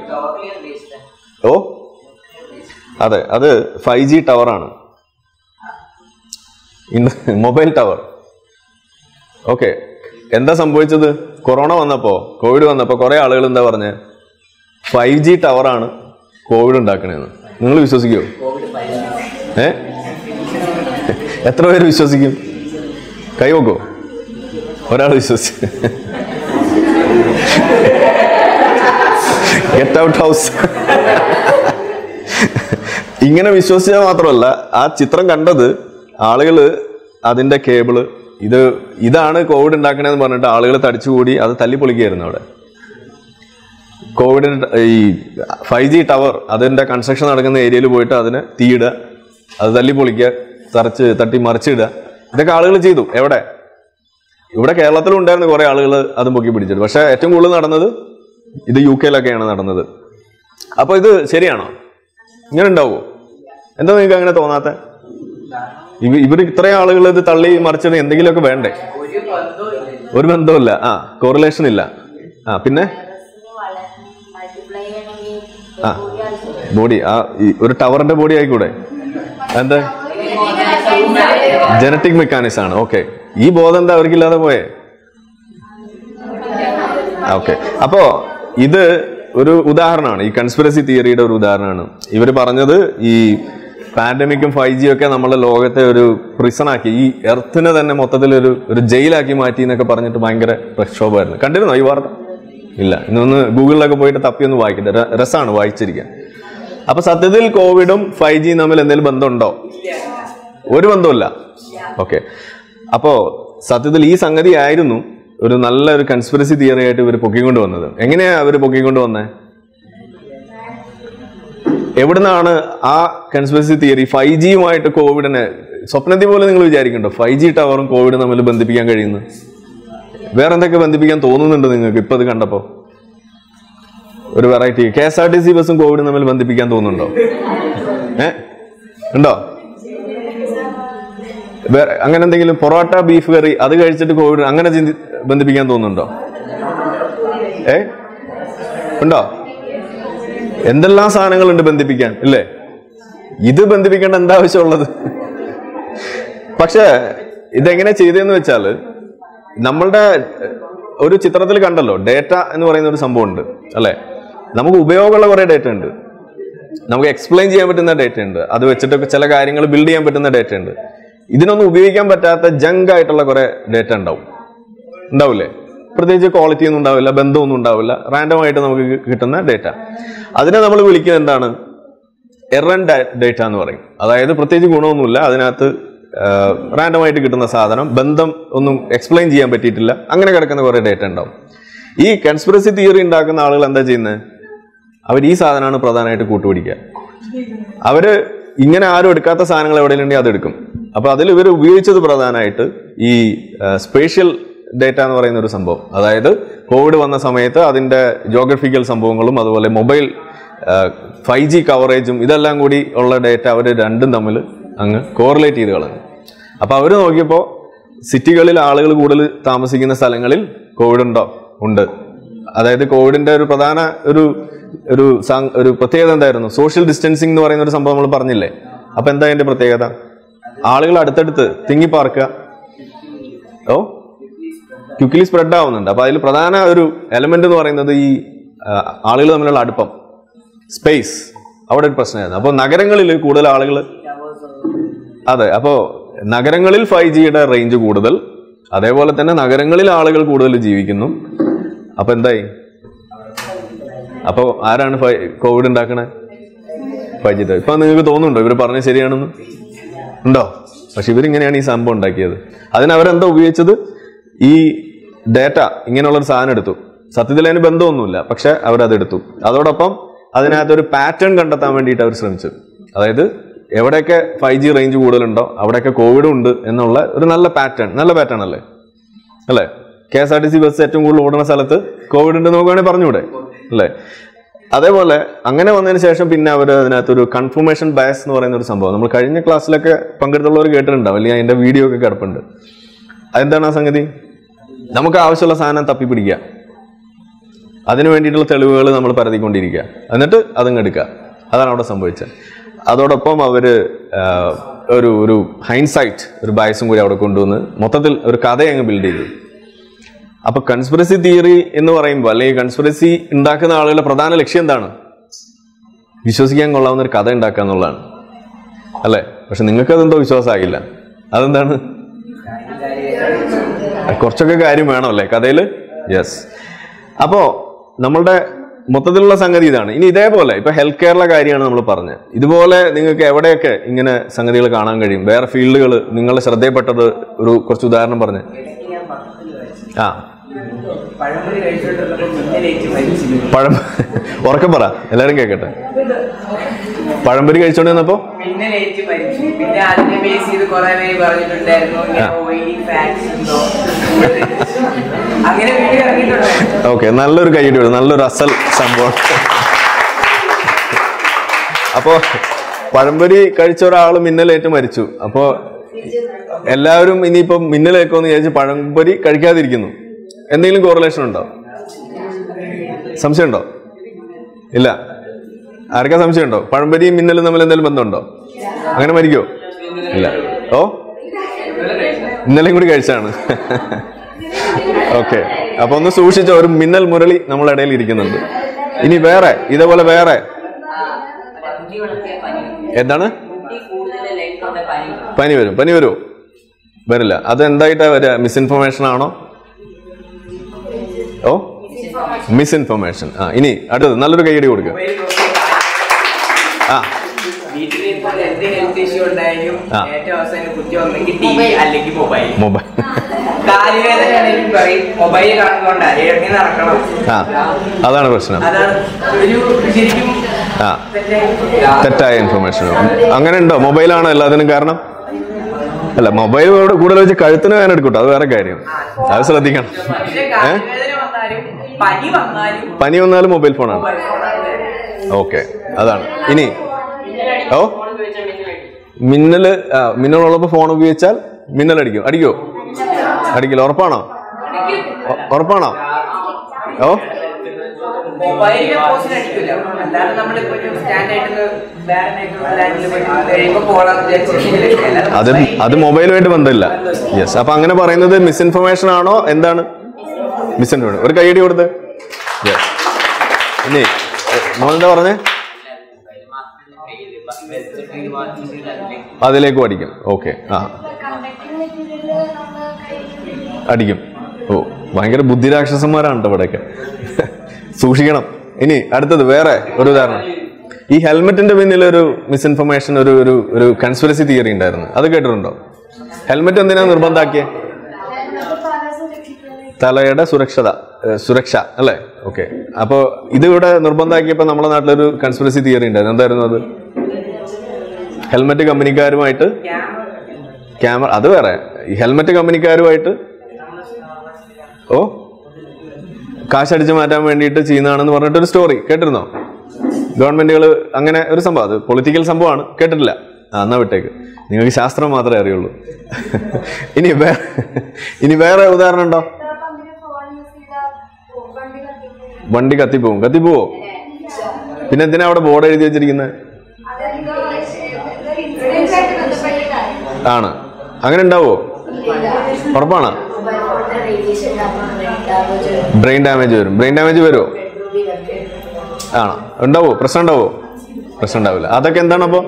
ഓ അതെ അത് ഫൈവ് ജി ടവറാണ് മൊബൈൽ ടവർ ഓക്കെ എന്താ സംഭവിച്ചത്? കൊറോണ വന്നപ്പോ കോവിഡ് വന്നപ്പോ കുറെ ആളുകൾ എന്താ പറഞ്ഞ? ഫൈവ് ജി ടവറാണ് കോവിഡ് ഉണ്ടാക്കണേന്ന്. നിങ്ങൾ വിശ്വസിക്കുമോ ഏ? എത്ര പേര് വിശ്വസിക്കും? കൈ നോക്കോ ഒരാൾ വിശ്വസിച്ചു. ഗെറ്റ് ഔട്ട് ഹൗസ് ഇങ്ങനെ വിശ്വസിച്ചാൽ മാത്രമല്ല ആ ചിത്രം കണ്ടത് ആളുകൾ അതിന്റെ കേബിൾ ഇത് ഇതാണ് കോവിഡ് ഉണ്ടാക്കണതെന്ന് പറഞ്ഞിട്ട് ആളുകൾ തടിച്ചുകൂടി അത് തല്ലിപ്പൊളിക്കുകയായിരുന്നു അവിടെ. കോവിഡിന് ഈ ഫൈവ് ജി ടവർ അതിന്റെ കൺസ്ട്രക്ഷൻ നടക്കുന്ന ഏരിയയിൽ പോയിട്ട് അതിനെ തീയിടുക അത് തല്ലി പൊളിക്കുക തറച്ച് തട്ടി മറിച്ചിടുക. ഇതൊക്കെ ആളുകൾ ചെയ്തു. എവിടെ? ഇവിടെ കേരളത്തിലും ഉണ്ടായിരുന്നു കുറെ ആളുകൾ അത് പൊക്കി പിടിച്ചിട്ട് പക്ഷെ ഏറ്റവും കൂടുതൽ നടന്നത് ഇത് യു കെയിലൊക്കെയാണ് നടന്നത്. അപ്പൊ ഇത് ശരിയാണോ? ഇങ്ങനെ ഉണ്ടാവുമോ? എന്താ നിങ്ങൾക്ക് അങ്ങനെ തോന്നാത്ത? ഇവ ഇവർ ഇത്രയും ആളുകൾ ഇത് തള്ളി മറിച്ചിട്ട് എന്തെങ്കിലുമൊക്കെ വേണ്ടേ? ഒരു ബന്ധമില്ല ആ കോറിലേഷൻ ഇല്ല. ആ പിന്നെ? ആ. ബോഡി ആ ഒരു ടവറിന്റെ ബോഡി ആയിക്കൂടെ? എന്താ? ജനറ്റിക് മെക്കാനിക്സ് ആണ്. ഓക്കെ. ഈ ബോധം എന്താ? അവർക്കില്ലാതെ പോയേ? ഓക്കെ. അപ്പോ ഇത് ഒരു ഉദാഹരണമാണ്. ഈ കൺസ്പിറസി തിയറിയുടെ ഒരു ഉദാഹരണമാണ്. ഇവർ പറഞ്ഞത് ഈ പാൻഡമിക്കും ഫൈവ് ജിയും ഒക്കെ നമ്മളെ ലോകത്തെ ഒരു പ്രിസൺ ആക്കി ഈ എർത്തിനെ തന്നെ മൊത്തത്തിൽ ഒരു ഒരു ജയിലാക്കി മാറ്റി എന്നൊക്കെ പറഞ്ഞിട്ട് ഭയങ്കര പ്രക്ഷോഭമായിരുന്നു. കണ്ടിരുന്നോ ഈ വാർത്ത? ഇല്ല. ഇന്നൊന്ന് ഗൂഗിളിലൊക്കെ പോയിട്ട് തപ്പി ഒന്ന് വായിക്കട്ടെ. രസമാണ് വായിച്ചിരിക്കാൻ. അപ്പൊ സത്യത്തിൽ കോവിഡും ഫൈവ് ജിയും തമ്മിൽ എന്തെങ്കിലും ബന്ധമുണ്ടോ? ഒരു ബന്ധമില്ല ഓക്കെ. അപ്പോ സത്യത്തിൽ ഈ സംഗതി ആയിരുന്നു ഒരു നല്ല ഒരു കൺസ്പിറസി തിയറി ആയിട്ട് ഇവർ പൊക്കിക്കൊണ്ട് വന്നത്. എങ്ങനെയാ അവർ പൊക്കിക്കൊണ്ട് വന്നേ? എവിടുന്നാണ് ആ കൺസ്പിറസി തിയറി ഫൈവ് ജിയുമായിട്ട് കോവിഡിനെ സ്വപ്നത്തിൽ പോലെ നിങ്ങൾ വിചാരിക്കണ്ടോ ഫൈവ് ജി ടവറും കോവിഡും തമ്മിൽ ബന്ധിപ്പിക്കാൻ കഴിയുന്നത്? വേറെ എന്തൊക്കെ ബന്ധിപ്പിക്കാൻ തോന്നുന്നുണ്ട് നിങ്ങൾക്ക്? ഇപ്പൊ അത് കണ്ടപ്പോ. ഒരു variety K S R T C ബസ്സും കോവിഡും തമ്മിൽ ബന്ധിപ്പിക്കാൻ തോന്നുന്നുണ്ടോ? ഏ? ഉണ്ടോ? അങ്ങനെ എന്തെങ്കിലും പൊറോട്ട ബീഫ് കറി അത് കഴിച്ചിട്ട് കോവിഡ് അങ്ങനെ ചിന്തി ബന്ധിപ്പിക്കാൻ തോന്നുന്നുണ്ടോ? ഏ? ഉണ്ടോ? എന്തെല്ലാം സാധനങ്ങളുണ്ട് ബന്ധിപ്പിക്കാൻ ഇല്ലേ? ഇത് ബന്ധിപ്പിക്കേണ്ട എന്താവശ്യമുള്ളത് പക്ഷേ ഇതെങ്ങനെ ചെയ്തതെന്ന് വെച്ചാൽ നമ്മളുടെ ഒരു ചിത്രത്തിൽ കണ്ടല്ലോ ഡേറ്റ എന്ന് പറയുന്ന ഒരു സംഭവം ഉണ്ട് അല്ലെ? നമുക്ക് ഉപയോഗമുള്ള കുറേ ഡേറ്റ ഉണ്ട്. നമുക്ക് എക്സ്പ്ലെയിൻ ചെയ്യാൻ പറ്റുന്ന ഡേറ്റ ഉണ്ട്. അത് വെച്ചിട്ടൊക്കെ ചില കാര്യങ്ങൾ ബിൽഡ് ചെയ്യാൻ പറ്റുന്ന ഡേറ്റ ഉണ്ട്. ഇതിനൊന്നും ഉപയോഗിക്കാൻ പറ്റാത്ത ജങ്ക് ആയിട്ടുള്ള കുറേ ഡേറ്റ ഉണ്ടാവും. ഉണ്ടാവില്ലേ? പ്രത്യേകിച്ച് ക്വാളിറ്റി ഒന്നും ഉണ്ടാവില്ല ബന്ധമൊന്നും ഉണ്ടാവില്ല റാൻഡം ആയിട്ട് നമുക്ക് കിട്ടുന്ന ഡേറ്റ അതിനെ നമ്മൾ വിളിക്കുന്നത് എന്താണ്? എറൻ ഡേറ്റ എന്ന് പറയും. അതായത് പ്രത്യേകിച്ച് ഗുണമൊന്നുമില്ല അതിനകത്ത് റാൻഡം ആയിട്ട് കിട്ടുന്ന സാധനം ബന്ധം ഒന്നും എക്സ്പ്ലെയിൻ ചെയ്യാൻ പറ്റിയിട്ടില്ല. അങ്ങനെ കിടക്കുന്ന കുറേ ഡേറ്റ ഉണ്ടാവും. ഈ കൺസ്പിറസി തിയറി ഉണ്ടാക്കുന്ന ആളുകൾ എന്താ ചെയ്യുന്നത് അവർ ഈ സാധനമാണ് പ്രധാനമായിട്ട് കൂട്ടുപിടിക്കുക. അവർ ഇങ്ങനെ ആരും എടുക്കാത്ത സാധനങ്ങൾ എവിടെയെങ്കിലും ഉണ്ടെങ്കിൽ അതെടുക്കും അപ്പോൾ അതിൽ ഇവർ ഉപയോഗിച്ചത് പ്രധാനമായിട്ട് ഈ സ്പേഷ്യൽ ഡേറ്റ എന്ന് പറയുന്ന ഒരു സംഭവം. അതായത് കോവിഡ് വന്ന സമയത്ത് അതിന്റെ ജോഗ്രഫിക്കൽ സംഭവങ്ങളും അതുപോലെ മൊബൈൽ ഫൈവ് ജി കവറേജും ഇതെല്ലാം കൂടി ഉള്ള ഡേറ്റ അവർ രണ്ടും തമ്മിൽ അങ്ങ് കോറിലേറ്റ് ചെയ്ത് കളഞ്ഞു. അപ്പൊ അവർ നോക്കിയപ്പോൾ സിറ്റികളിൽ ആളുകൾ കൂടുതൽ താമസിക്കുന്ന സ്ഥലങ്ങളിൽ കോവിഡ് ഉണ്ടോ? ഉണ്ട്. അതായത് കോവിഡിന്റെ ഒരു പ്രധാന ഒരു ഒരു ഒരു പ്രത്യേകത എന്തായിരുന്നു? സോഷ്യൽ ഡിസ്റ്റൻസിങ് എന്ന് പറയുന്ന ഒരു സംഭവം നമ്മൾ പറഞ്ഞില്ലേ? അപ്പൊ എന്താ അതിന്റെ പ്രത്യേകത? ആളുകൾ അടുത്തടുത്ത് തിങ്ങി പാർക്കുക ഓ? ക്യുക്കിലി സ്പ്രെഡ് ആവുന്നുണ്ട്. അപ്പൊ അതിൽ പ്രധാന ഒരു എലമെന്റ് എന്ന് പറയുന്നത് ഈ ആളുകൾ തമ്മിലുള്ള അടുപ്പം. സ്പേസ് അവിടെ ഒരു പ്രശ്നമായിരുന്നു. അപ്പോൾ നഗരങ്ങളിൽ കൂടുതൽ ആളുകൾ അതെ. അപ്പോൾ നഗരങ്ങളിൽ ഫൈവ് ജിയുടെ റേഞ്ച് കൂടുതൽ അതേപോലെ തന്നെ നഗരങ്ങളിൽ ആളുകൾ കൂടുതൽ ജീവിക്കുന്നു. അപ്പൊ എന്തായി? അപ്പോൾ ആരാണ് ഫൈ കോവിഡ് ഉണ്ടാക്കണേ? ഫൈവ് ജി ഇപ്പൊ നിങ്ങൾക്ക് തോന്നുന്നുണ്ടോ? ഇവർ പറഞ്ഞത് ശരിയാണെന്ന്? ഉണ്ടോ? പക്ഷെ ഇവരിങ്ങനെയാണ് ഈ സംഭവം ഉണ്ടാക്കിയത്. അതിനവരെന്താ ഉപയോഗിച്ചത്? ഈ ഡേറ്റ ഇങ്ങനെയുള്ളൊരു സാധനം എടുത്തു. സത്യത്തിൽ അതിന് ബന്ധമൊന്നുമില്ല. പക്ഷെ അവരതെടുത്തു. അതോടൊപ്പം അതിനകത്തൊരു പാറ്റേൺ കണ്ടെത്താൻ വേണ്ടിയിട്ട് അവർ ശ്രമിച്ചു അതായത് എവിടെയൊക്കെ ഫൈവ് ജി റേഞ്ച് കൂടുതലുണ്ടോ അവിടെയൊക്കെ കോവിഡും ഉണ്ട് എന്നുള്ള ഒരു നല്ല പാറ്റേൺ നല്ല പാറ്റേൺ അല്ലേ? അല്ലേ? K S R T C bus ഏറ്റവും കൂടുതൽ ഓടുന്ന സ്ഥലത്ത് കോവിഡ് ഉണ്ട് നമുക്ക് വേണമെങ്കിൽ പറഞ്ഞൂടെ അല്ലേ? അതേപോലെ അങ്ങനെ വന്നതിന് ശേഷം പിന്നെ അവർ അതിനകത്തൊരു കൺഫർമേഷൻ ബയസ് എന്ന് പറയുന്ന ഒരു സംഭവം. നമ്മൾ കഴിഞ്ഞ ക്ലാസ്സിലൊക്കെ പങ്കെടുത്തുള്ളവർ കേട്ടിട്ടുണ്ടാവും അല്ലെങ്കിൽ അതിന്റെ വീഡിയോ ഒക്കെ കിടപ്പുണ്ട്. അതെന്താണ് ആ സംഗതി? നമുക്ക് ആവശ്യമുള്ള സാധനം തപ്പി പിടിക്കുക അതിനു വേണ്ടിയിട്ടുള്ള തെളിവുകൾ നമ്മൾ പരതിക്കൊണ്ടിരിക്കുക. എന്നിട്ട് അതങ്ങ് എടുക്കുക. അതാണ് അവിടെ സംഭവിച്ചത്. അതോടൊപ്പം അവർ ഒരു ഒരു ഹൈൻസൈറ്റ് ഒരു ബയസും കൂടി അവിടെ കൊണ്ടുവന്ന് മൊത്തത്തിൽ ഒരു കഥ അങ്ങ് ബിൽഡ് ചെയ്തു. അപ്പോൾ കൺസ്പിറസി തിയറി എന്ന് പറയുമ്പോൾ അല്ലെങ്കിൽ കൺസ്പിറസി ഉണ്ടാക്കുന്ന ആളുകളുടെ പ്രധാന ലക്ഷ്യം എന്താണ്? വിശ്വസിക്കാൻ കൊള്ളാവുന്ന ഒരു കഥ ഉണ്ടാക്കുക എന്നുള്ളതാണ്. അല്ലേ? പക്ഷെ അതെന്തോ വിശ്വാസമാകില്ല അതെന്താണ്? കുറച്ചൊക്കെ കാര്യം വേണം അല്ലേ കഥയിൽ യെസ് അപ്പോൾ നമ്മളുടെ മൊത്തത്തിലുള്ള സംഗതി ഇതാണ്. ഇനി ഇതേപോലെ ഇപ്പൊ ഹെൽത്ത് കെയറിലെ കാര്യമാണ് നമ്മൾ പറഞ്ഞത്. ഇതുപോലെ നിങ്ങൾക്ക് എവിടെയൊക്കെ ഇങ്ങനെ സംഗതികൾ കാണാൻ കഴിയും? വേറെ ഫീൽഡുകൾ നിങ്ങളുടെ ശ്രദ്ധയിൽപ്പെട്ടത് ഒരു കുറച്ച് ഉദാഹരണം പറഞ്ഞ്. ആ. പഴം ഉറക്കം പറ. എല്ലാരും കേക്കട്ടെ. പഴംപൊരി കഴിച്ചോണ്ട് വന്നപ്പോ? മരിച്ചു. പിന്നെ അതിനെ ബേസ് ചെയ്ത് കുറെ പേര് പറഞ്ഞിട്ടുണ്ടായിരുന്നു. ഇങ്ങനെ ഓയിലി ഫാറ്റ്സ് ഉണ്ടോ? അങ്ങനെ വീഡിയോ ഇറങ്ങിയിട്ടുണ്ടായിരുന്നു ഓക്കെ നല്ലൊരു കൈയിട്ട് നല്ലൊരു അസൽ സംഭവം. അപ്പോ പഴംപൊരി കഴിച്ച ഒരാൾ മിന്നലേറ്റ് മരിച്ചു. അപ്പോ എല്ലാവരും ഇനിയിപ്പോ മിന്നലേക്കോന്ന് വിചാരിച്ച് പഴംപൊരി കഴിക്കാതിരിക്കുന്നു. എന്തെങ്കിലും കോറിലേഷൻ ഉണ്ടോ? സംശയമുണ്ടോ? ഇല്ല. ആർക്കാ സംശയമുണ്ടോ? പഴംപരിയും മിന്നലും തമ്മിൽ എന്തെങ്കിലും ബന്ധമുണ്ടോ? അങ്ങനെ മരിക്കോ? ഇല്ല. ഓ? ഇന്നലെയും കൂടി കഴിച്ചാണ്. ഓക്കെ. അപ്പൊ ഒന്ന് സൂക്ഷിച്ച ഒരു മിന്നൽ മുരളി നമ്മളെ ഇടയിൽ ഇരിക്കുന്നുണ്ട്. ഇനി വേറെ ഇതേപോലെ വേറെ. എന്താണ്? പനി വരും പനി വരുമോ വരില്ല. അത് എന്തായിട്ടാ വരിക? മിസ്ഇൻഫർമേഷൻ ആണോ? ഓ? മിസ്ഇൻഫർമേഷൻ ആ ഇനി അടുത്തത്. നല്ലൊരു കൈയടി കൊടുക്കുക. ആ. അതാണ് പ്രശ്നം. അതാണ് ഒരു ശരിക്കും ആ. തെറ്റായ ഇൻഫർമേഷൻ അങ്ങനെ ഉണ്ടോ? മൊബൈലാണോ എല്ലാത്തിനും കാരണം? അല്ല മൊബൈൽ കൂടുതൽ വെച്ച് കഴുത്തിന് വേദന എടുക്കട്ടോ. അത് വേറെ കാര്യം. അത് ശ്രദ്ധിക്കണം. പനി വന്നാലും മൊബൈൽ ഫോണാണ്. ഓക്കെ. അതാണ്. ഇനി ഓ? മിന്നൽ ആ മിന്നലുള്ളപ്പോ ഫോൺ ഉപയോഗിച്ചാൽ മിന്നൽ അടിക്കും? അടിക്കോ അടിക്കില്ല. ഉറപ്പാണോ? ഉറപ്പാണോ? ഓ? മൊബൈലിലെ അടിക്കില്ല അല്ലാതെ നമ്മളിപ്പോ സ്റ്റാൻഡായിട്ട് അത് അത് മൊബൈലുമായിട്ട് ബന്ധമില്ല. യെസ് അപ്പൊ അങ്ങനെ പറയുന്നത് മിസ്ഇൻഫർമേഷൻ ആണോ? എന്താണ്? മിസ്ഇൻഫർമേഷൻ ഒരു കൈയടി കൊടുത്ത്. യെസ് ഇനി മോനെന്താ പറഞ്ഞേ? അതിലേക്ക് അടിക്കും. ഓക്കെ. ആ. അടിക്കും. ഓ ഭയങ്കര ബുദ്ധിരാക്ഷസന്മാരാണ് ഇവിടെയൊക്കെ. സൂക്ഷിക്കണം. ഇനി അടുത്തത് വേറെ ഒരു ഉദാഹരണം. ഈ ഹെൽമെറ്റിന്റെ പിന്നിൽ ഒരു മിസ്ഇൻഫർമേഷൻ ഒരു ഒരു ഒരു കൺസ്പിറസി തിയറി ഉണ്ടായിരുന്നു. അത് കേട്ടിട്ടുണ്ടോ? ഹെൽമെറ്റ് എന്തിനാ നിർബന്ധാക്കിയേ? തലയുടെ സുരക്ഷത. സുരക്ഷ അല്ലേ? ഓക്കെ. അപ്പോൾ ഇത് ഇവിടെ നമ്മുടെ നാട്ടിലൊരു കൺസ്പിറസി തിയറി ഉണ്ടായിരുന്നു. എന്തായിരുന്നു അത്? ഹെൽമെറ്റ് കമ്പനിക്കാരുമായിട്ട്? ക്യാമറ അത് വേറെ. ഹെൽമെറ്റ് കമ്പനിക്കാരുമായിട്ട്? ഓ? കാശടിച്ച് മാറ്റാൻ വേണ്ടിയിട്ട് ചെയ്യുന്നതാണെന്ന് പറഞ്ഞിട്ടൊരു സ്റ്റോറി കേട്ടിരുന്നോ? ഗവൺമെന്റുകൾ അങ്ങനെ ഒരു സംഭവം. അത് പൊളിറ്റിക്കൽ സംഭവമാണ്. കേട്ടിട്ടില്ല. ആ എന്നാ വിട്ടേക്ക്. നിങ്ങൾക്ക് ശാസ്ത്രം മാത്രമേ അറിയുള്ളൂ. ഇനി വേറെ ഇനി വേറെ ഉദാഹരണം ഉണ്ടോ ഫോൺ യൂസ് ചെയ്താൽ വണ്ടി കത്തിക്കും വണ്ടി കത്തിപ്പോവും. കത്തിപ്പോവോ? പിന്നെ എന്തിനാ അവിടെ ബോർഡ് എഴുതി വെച്ചിരിക്കുന്നത് ആണ്. അങ്ങനെ ഉണ്ടാവോ? ഉറപ്പാണ്? ബ്രെയിൻ ഡാമേജ് വരും. ബ്രെയിൻ ഡാമേജ് വരുമോ ആണോ? ഉണ്ടാവോ? പ്രശ്നം ഉണ്ടാവോ? പ്രശ്നം ഉണ്ടാവില്ല. അതൊക്കെ എന്താണ് അപ്പോൾ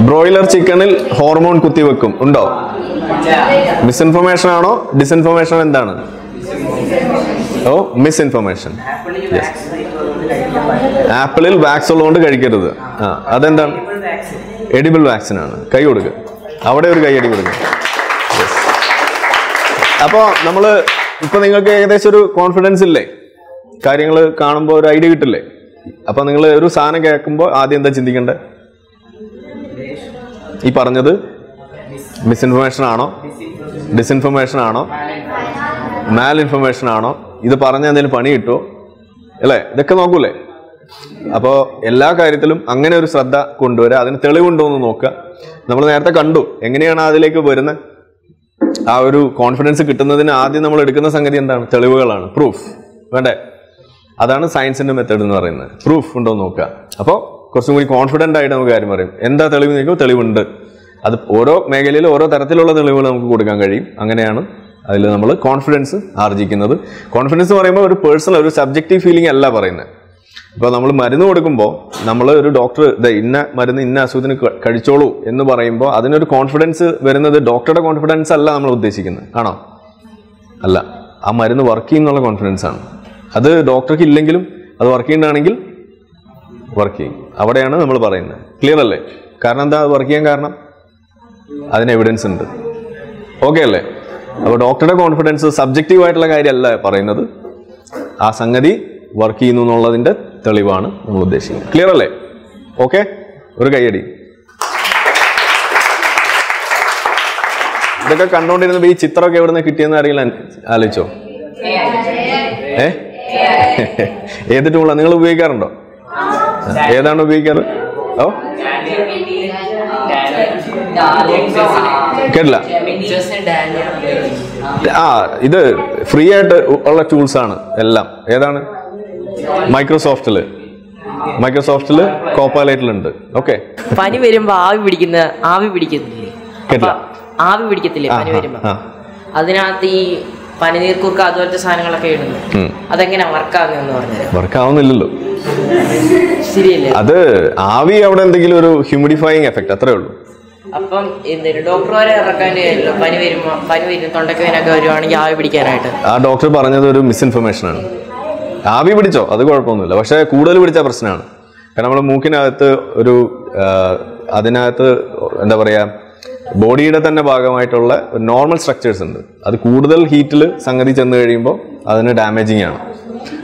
ബ്രോയിലർ ചിക്കനിൽ ഹോർമോൺ കുത്തിവെക്കും. ഉണ്ടോ? മിസ്ഇൻഫർമേഷൻ ആണോ? ഡിസ്ഇൻഫർമേഷൻ എന്താണ്? ഓ മിസ്ഇൻഫർമേഷൻ ആപ്പിളിൽ വാക്സ് ഉള്ളതുകൊണ്ട് കഴിക്കരുത്. ആ അതെന്താണ്? എഡിബിൾ വാക്സിൻ ആണ്. കൈ കൊടുക്കുക അവിടെ ഒരു കൈയടി കൊടുക്കുക അപ്പോൾ നമ്മൾ ഇപ്പൊ നിങ്ങൾക്ക് ഏകദേശം ഒരു കോൺഫിഡൻസ് ഇല്ലേ? കാര്യങ്ങൾ കാണുമ്പോൾ ഒരു ഐഡിയ കിട്ടില്ലേ? അപ്പൊ നിങ്ങൾ ഒരു സാധനം കേൾക്കുമ്പോൾ ആദ്യം എന്താ ചിന്തിക്കേണ്ടത് ഈ പറഞ്ഞത് മിസ്ഇൻഫർമേഷൻ ആണോ? ഡിസ്ഇൻഫർമേഷൻ ആണോ? മാൽ ഇൻഫർമേഷൻ ആണോ? ഇത് പറഞ്ഞ എന്തെങ്കിലും പണി കിട്ടുമോ അല്ലേ? ഇതൊക്കെ നോക്കൂലേ? അപ്പോൾ എല്ലാ കാര്യത്തിലും അങ്ങനെ ഒരു ശ്രദ്ധ കൊണ്ടുവരിക അതിന് തെളിവുണ്ടോ എന്ന് നോക്കുക. നമ്മൾ നേരത്തെ കണ്ടു എങ്ങനെയാണ് അതിലേക്ക് വരുന്നത്? ആ ഒരു കോൺഫിഡൻസ് കിട്ടുന്നതിന് ആദ്യം നമ്മൾ എടുക്കുന്ന സംഗതി എന്താണ്? തെളിവുകളാണ്. പ്രൂഫ് വേണ്ടേ? അതാണ് സയൻസിന്റെ മെത്തേഡ് എന്ന് പറയുന്നത്. പ്രൂഫ് ഉണ്ടോ എന്ന് നോക്കുക. അപ്പോൾ കുറച്ചും കൂടി കോൺഫിഡന്റ് ആയിട്ട് നമുക്ക് കാര്യം പറയും. എന്താ തെളിവ് നോക്കുമ്പോൾ തെളിവുണ്ട്. അത് ഓരോ മേഖലയിൽ ഓരോ തരത്തിലുള്ള തെളിവുകൾ നമുക്ക് കൊടുക്കാൻ കഴിയും. അങ്ങനെയാണ് അതിൽ നമ്മൾ കോൺഫിഡൻസ് ആർജിക്കുന്നത്. കോൺഫിഡൻസ് എന്ന് പറയുമ്പോൾ ഒരു പേഴ്സണൽ ഒരു സബ്ജക്റ്റീവ് ഫീലിംഗ് അല്ല പറയുന്നത്. ഇപ്പോൾ നമ്മൾ മരുന്ന് കൊടുക്കുമ്പോൾ നമ്മൾ ഒരു ഡോക്ടർ ദേ ഇന്ന മരുന്ന് ഇന്ന അസുഖത്തിന് കഴിച്ചോളൂ എന്ന് പറയുമ്പോൾ അതിനൊരു കോൺഫിഡൻസ് വരുന്നത് ഡോക്ടറുടെ കോൺഫിഡൻസ് അല്ല നമ്മൾ ഉദ്ദേശിക്കുന്നത്. ആണോ? അല്ല. ആ മരുന്ന് വർക്ക് ചെയ്യുന്നുള്ള കോൺഫിഡൻസ് ആണ്. അത് ഡോക്ടർക്ക് ഇല്ലെങ്കിലും അത് വർക്ക് ചെയ്യുന്നതാണെങ്കിൽ വർക്ക് ചെയ്യും. അവിടെയാണ് നമ്മൾ പറയുന്നത്. ക്ലിയർ അല്ലേ? കാരണം എന്താ വർക്ക് ചെയ്യാൻ കാരണം? അതിന് എവിഡൻസ് ഉണ്ട്. ഓക്കെ അല്ലേ? അപ്പോൾ ഡോക്ടറുടെ കോൺഫിഡൻസ് സബ്ജക്റ്റീവ് ആയിട്ടുള്ള കാര്യമല്ല പറയുന്നത്. ആ സംഗതി വർക്ക് ചെയ്യുന്നു എന്നുള്ളതിന്റെ തെളിവാണ് നമ്മൾ ഉദ്ദേശിക്കുന്നത്. ക്ലിയർ അല്ലേ? ഓക്കെ ഒരു കൈയടി ഇതൊക്കെ കണ്ടുകൊണ്ടിരുന്നപ്പോൾ ഈ ചിത്രമൊക്കെ എവിടെ നിന്ന് കിട്ടിയെന്ന് അറിയില്ല. ആലോചിച്ചോ. ഏ? ഏത് ടൂളാണ് നിങ്ങൾ ഉപയോഗിക്കാറുണ്ടോ? ഏതാണ് ഉപയോഗിക്കാറ്? ഓ? കേട്ടില്ല. ആ ഇത് ഫ്രീ ആയിട്ട് ഉള്ള ടൂൾസ് ആണ് എല്ലാം. ഏതാണ്? മൈക്രോസോഫ്റ്റിൽ മൈക്രോസോഫ്റ്റിൽ കോപ്പലൈറ്റിലുണ്ട് ഓക്കെ പനി വരുമ്പോ ആവി പിടിക്കുന്ന ആവി പിടിക്കുന്നില്ലേ കേട്ടില്ല. ആവി പിടിക്കത്തില്ലേ പനി വരുമ്പോ. അതിനകത്ത് ഈ പനിനീർക്കുറുക്ക അതുപോലത്തെ സാധനങ്ങളൊക്കെ ഇടുന്നു. അതെങ്ങനെ വർക്കാകുന്നെന്ന് പറഞ്ഞുതരാം. വർക്ക് ആവുന്നില്ലല്ലോ ശരിയല്ലേ? അത് ആവി അവിടെ എന്തെങ്കിലും ഒരു ഹ്യൂമിഡിഫൈങ് എഫക്ട് അത്രേ ഉള്ളൂ. അപ്പം ഡോക്ടർമാരെ ഇറക്കാൻ പനി വരുമ്പോ പനി വരും തൊണ്ടക്ക് വേനൊക്കെ വരുവാണെങ്കിൽ ആവി പിടിക്കാനായിട്ട്. ആ ഡോക്ടർ പറഞ്ഞത് ഒരു മിസ്ഇൻഫർമേഷൻ ആണ്. ആവി പിടിച്ചോ? അത് കുഴപ്പമൊന്നുമില്ല. പക്ഷേ കൂടുതൽ പിടിച്ച പ്രശ്നമാണ്. കാരണം നമ്മൾ മൂക്കിനകത്ത് ഒരു അതിനകത്ത് എന്താ പറയുക ബോഡിയുടെ തന്നെ ഭാഗമായിട്ടുള്ള നോർമൽ സ്ട്രക്ചേഴ്സ് ഉണ്ട്. അത് കൂടുതൽ ഹീറ്റിൽ സംഗതി ചെന്ന് കഴിയുമ്പോൾ അതിന് ഡാമേജിങ് ആണ്.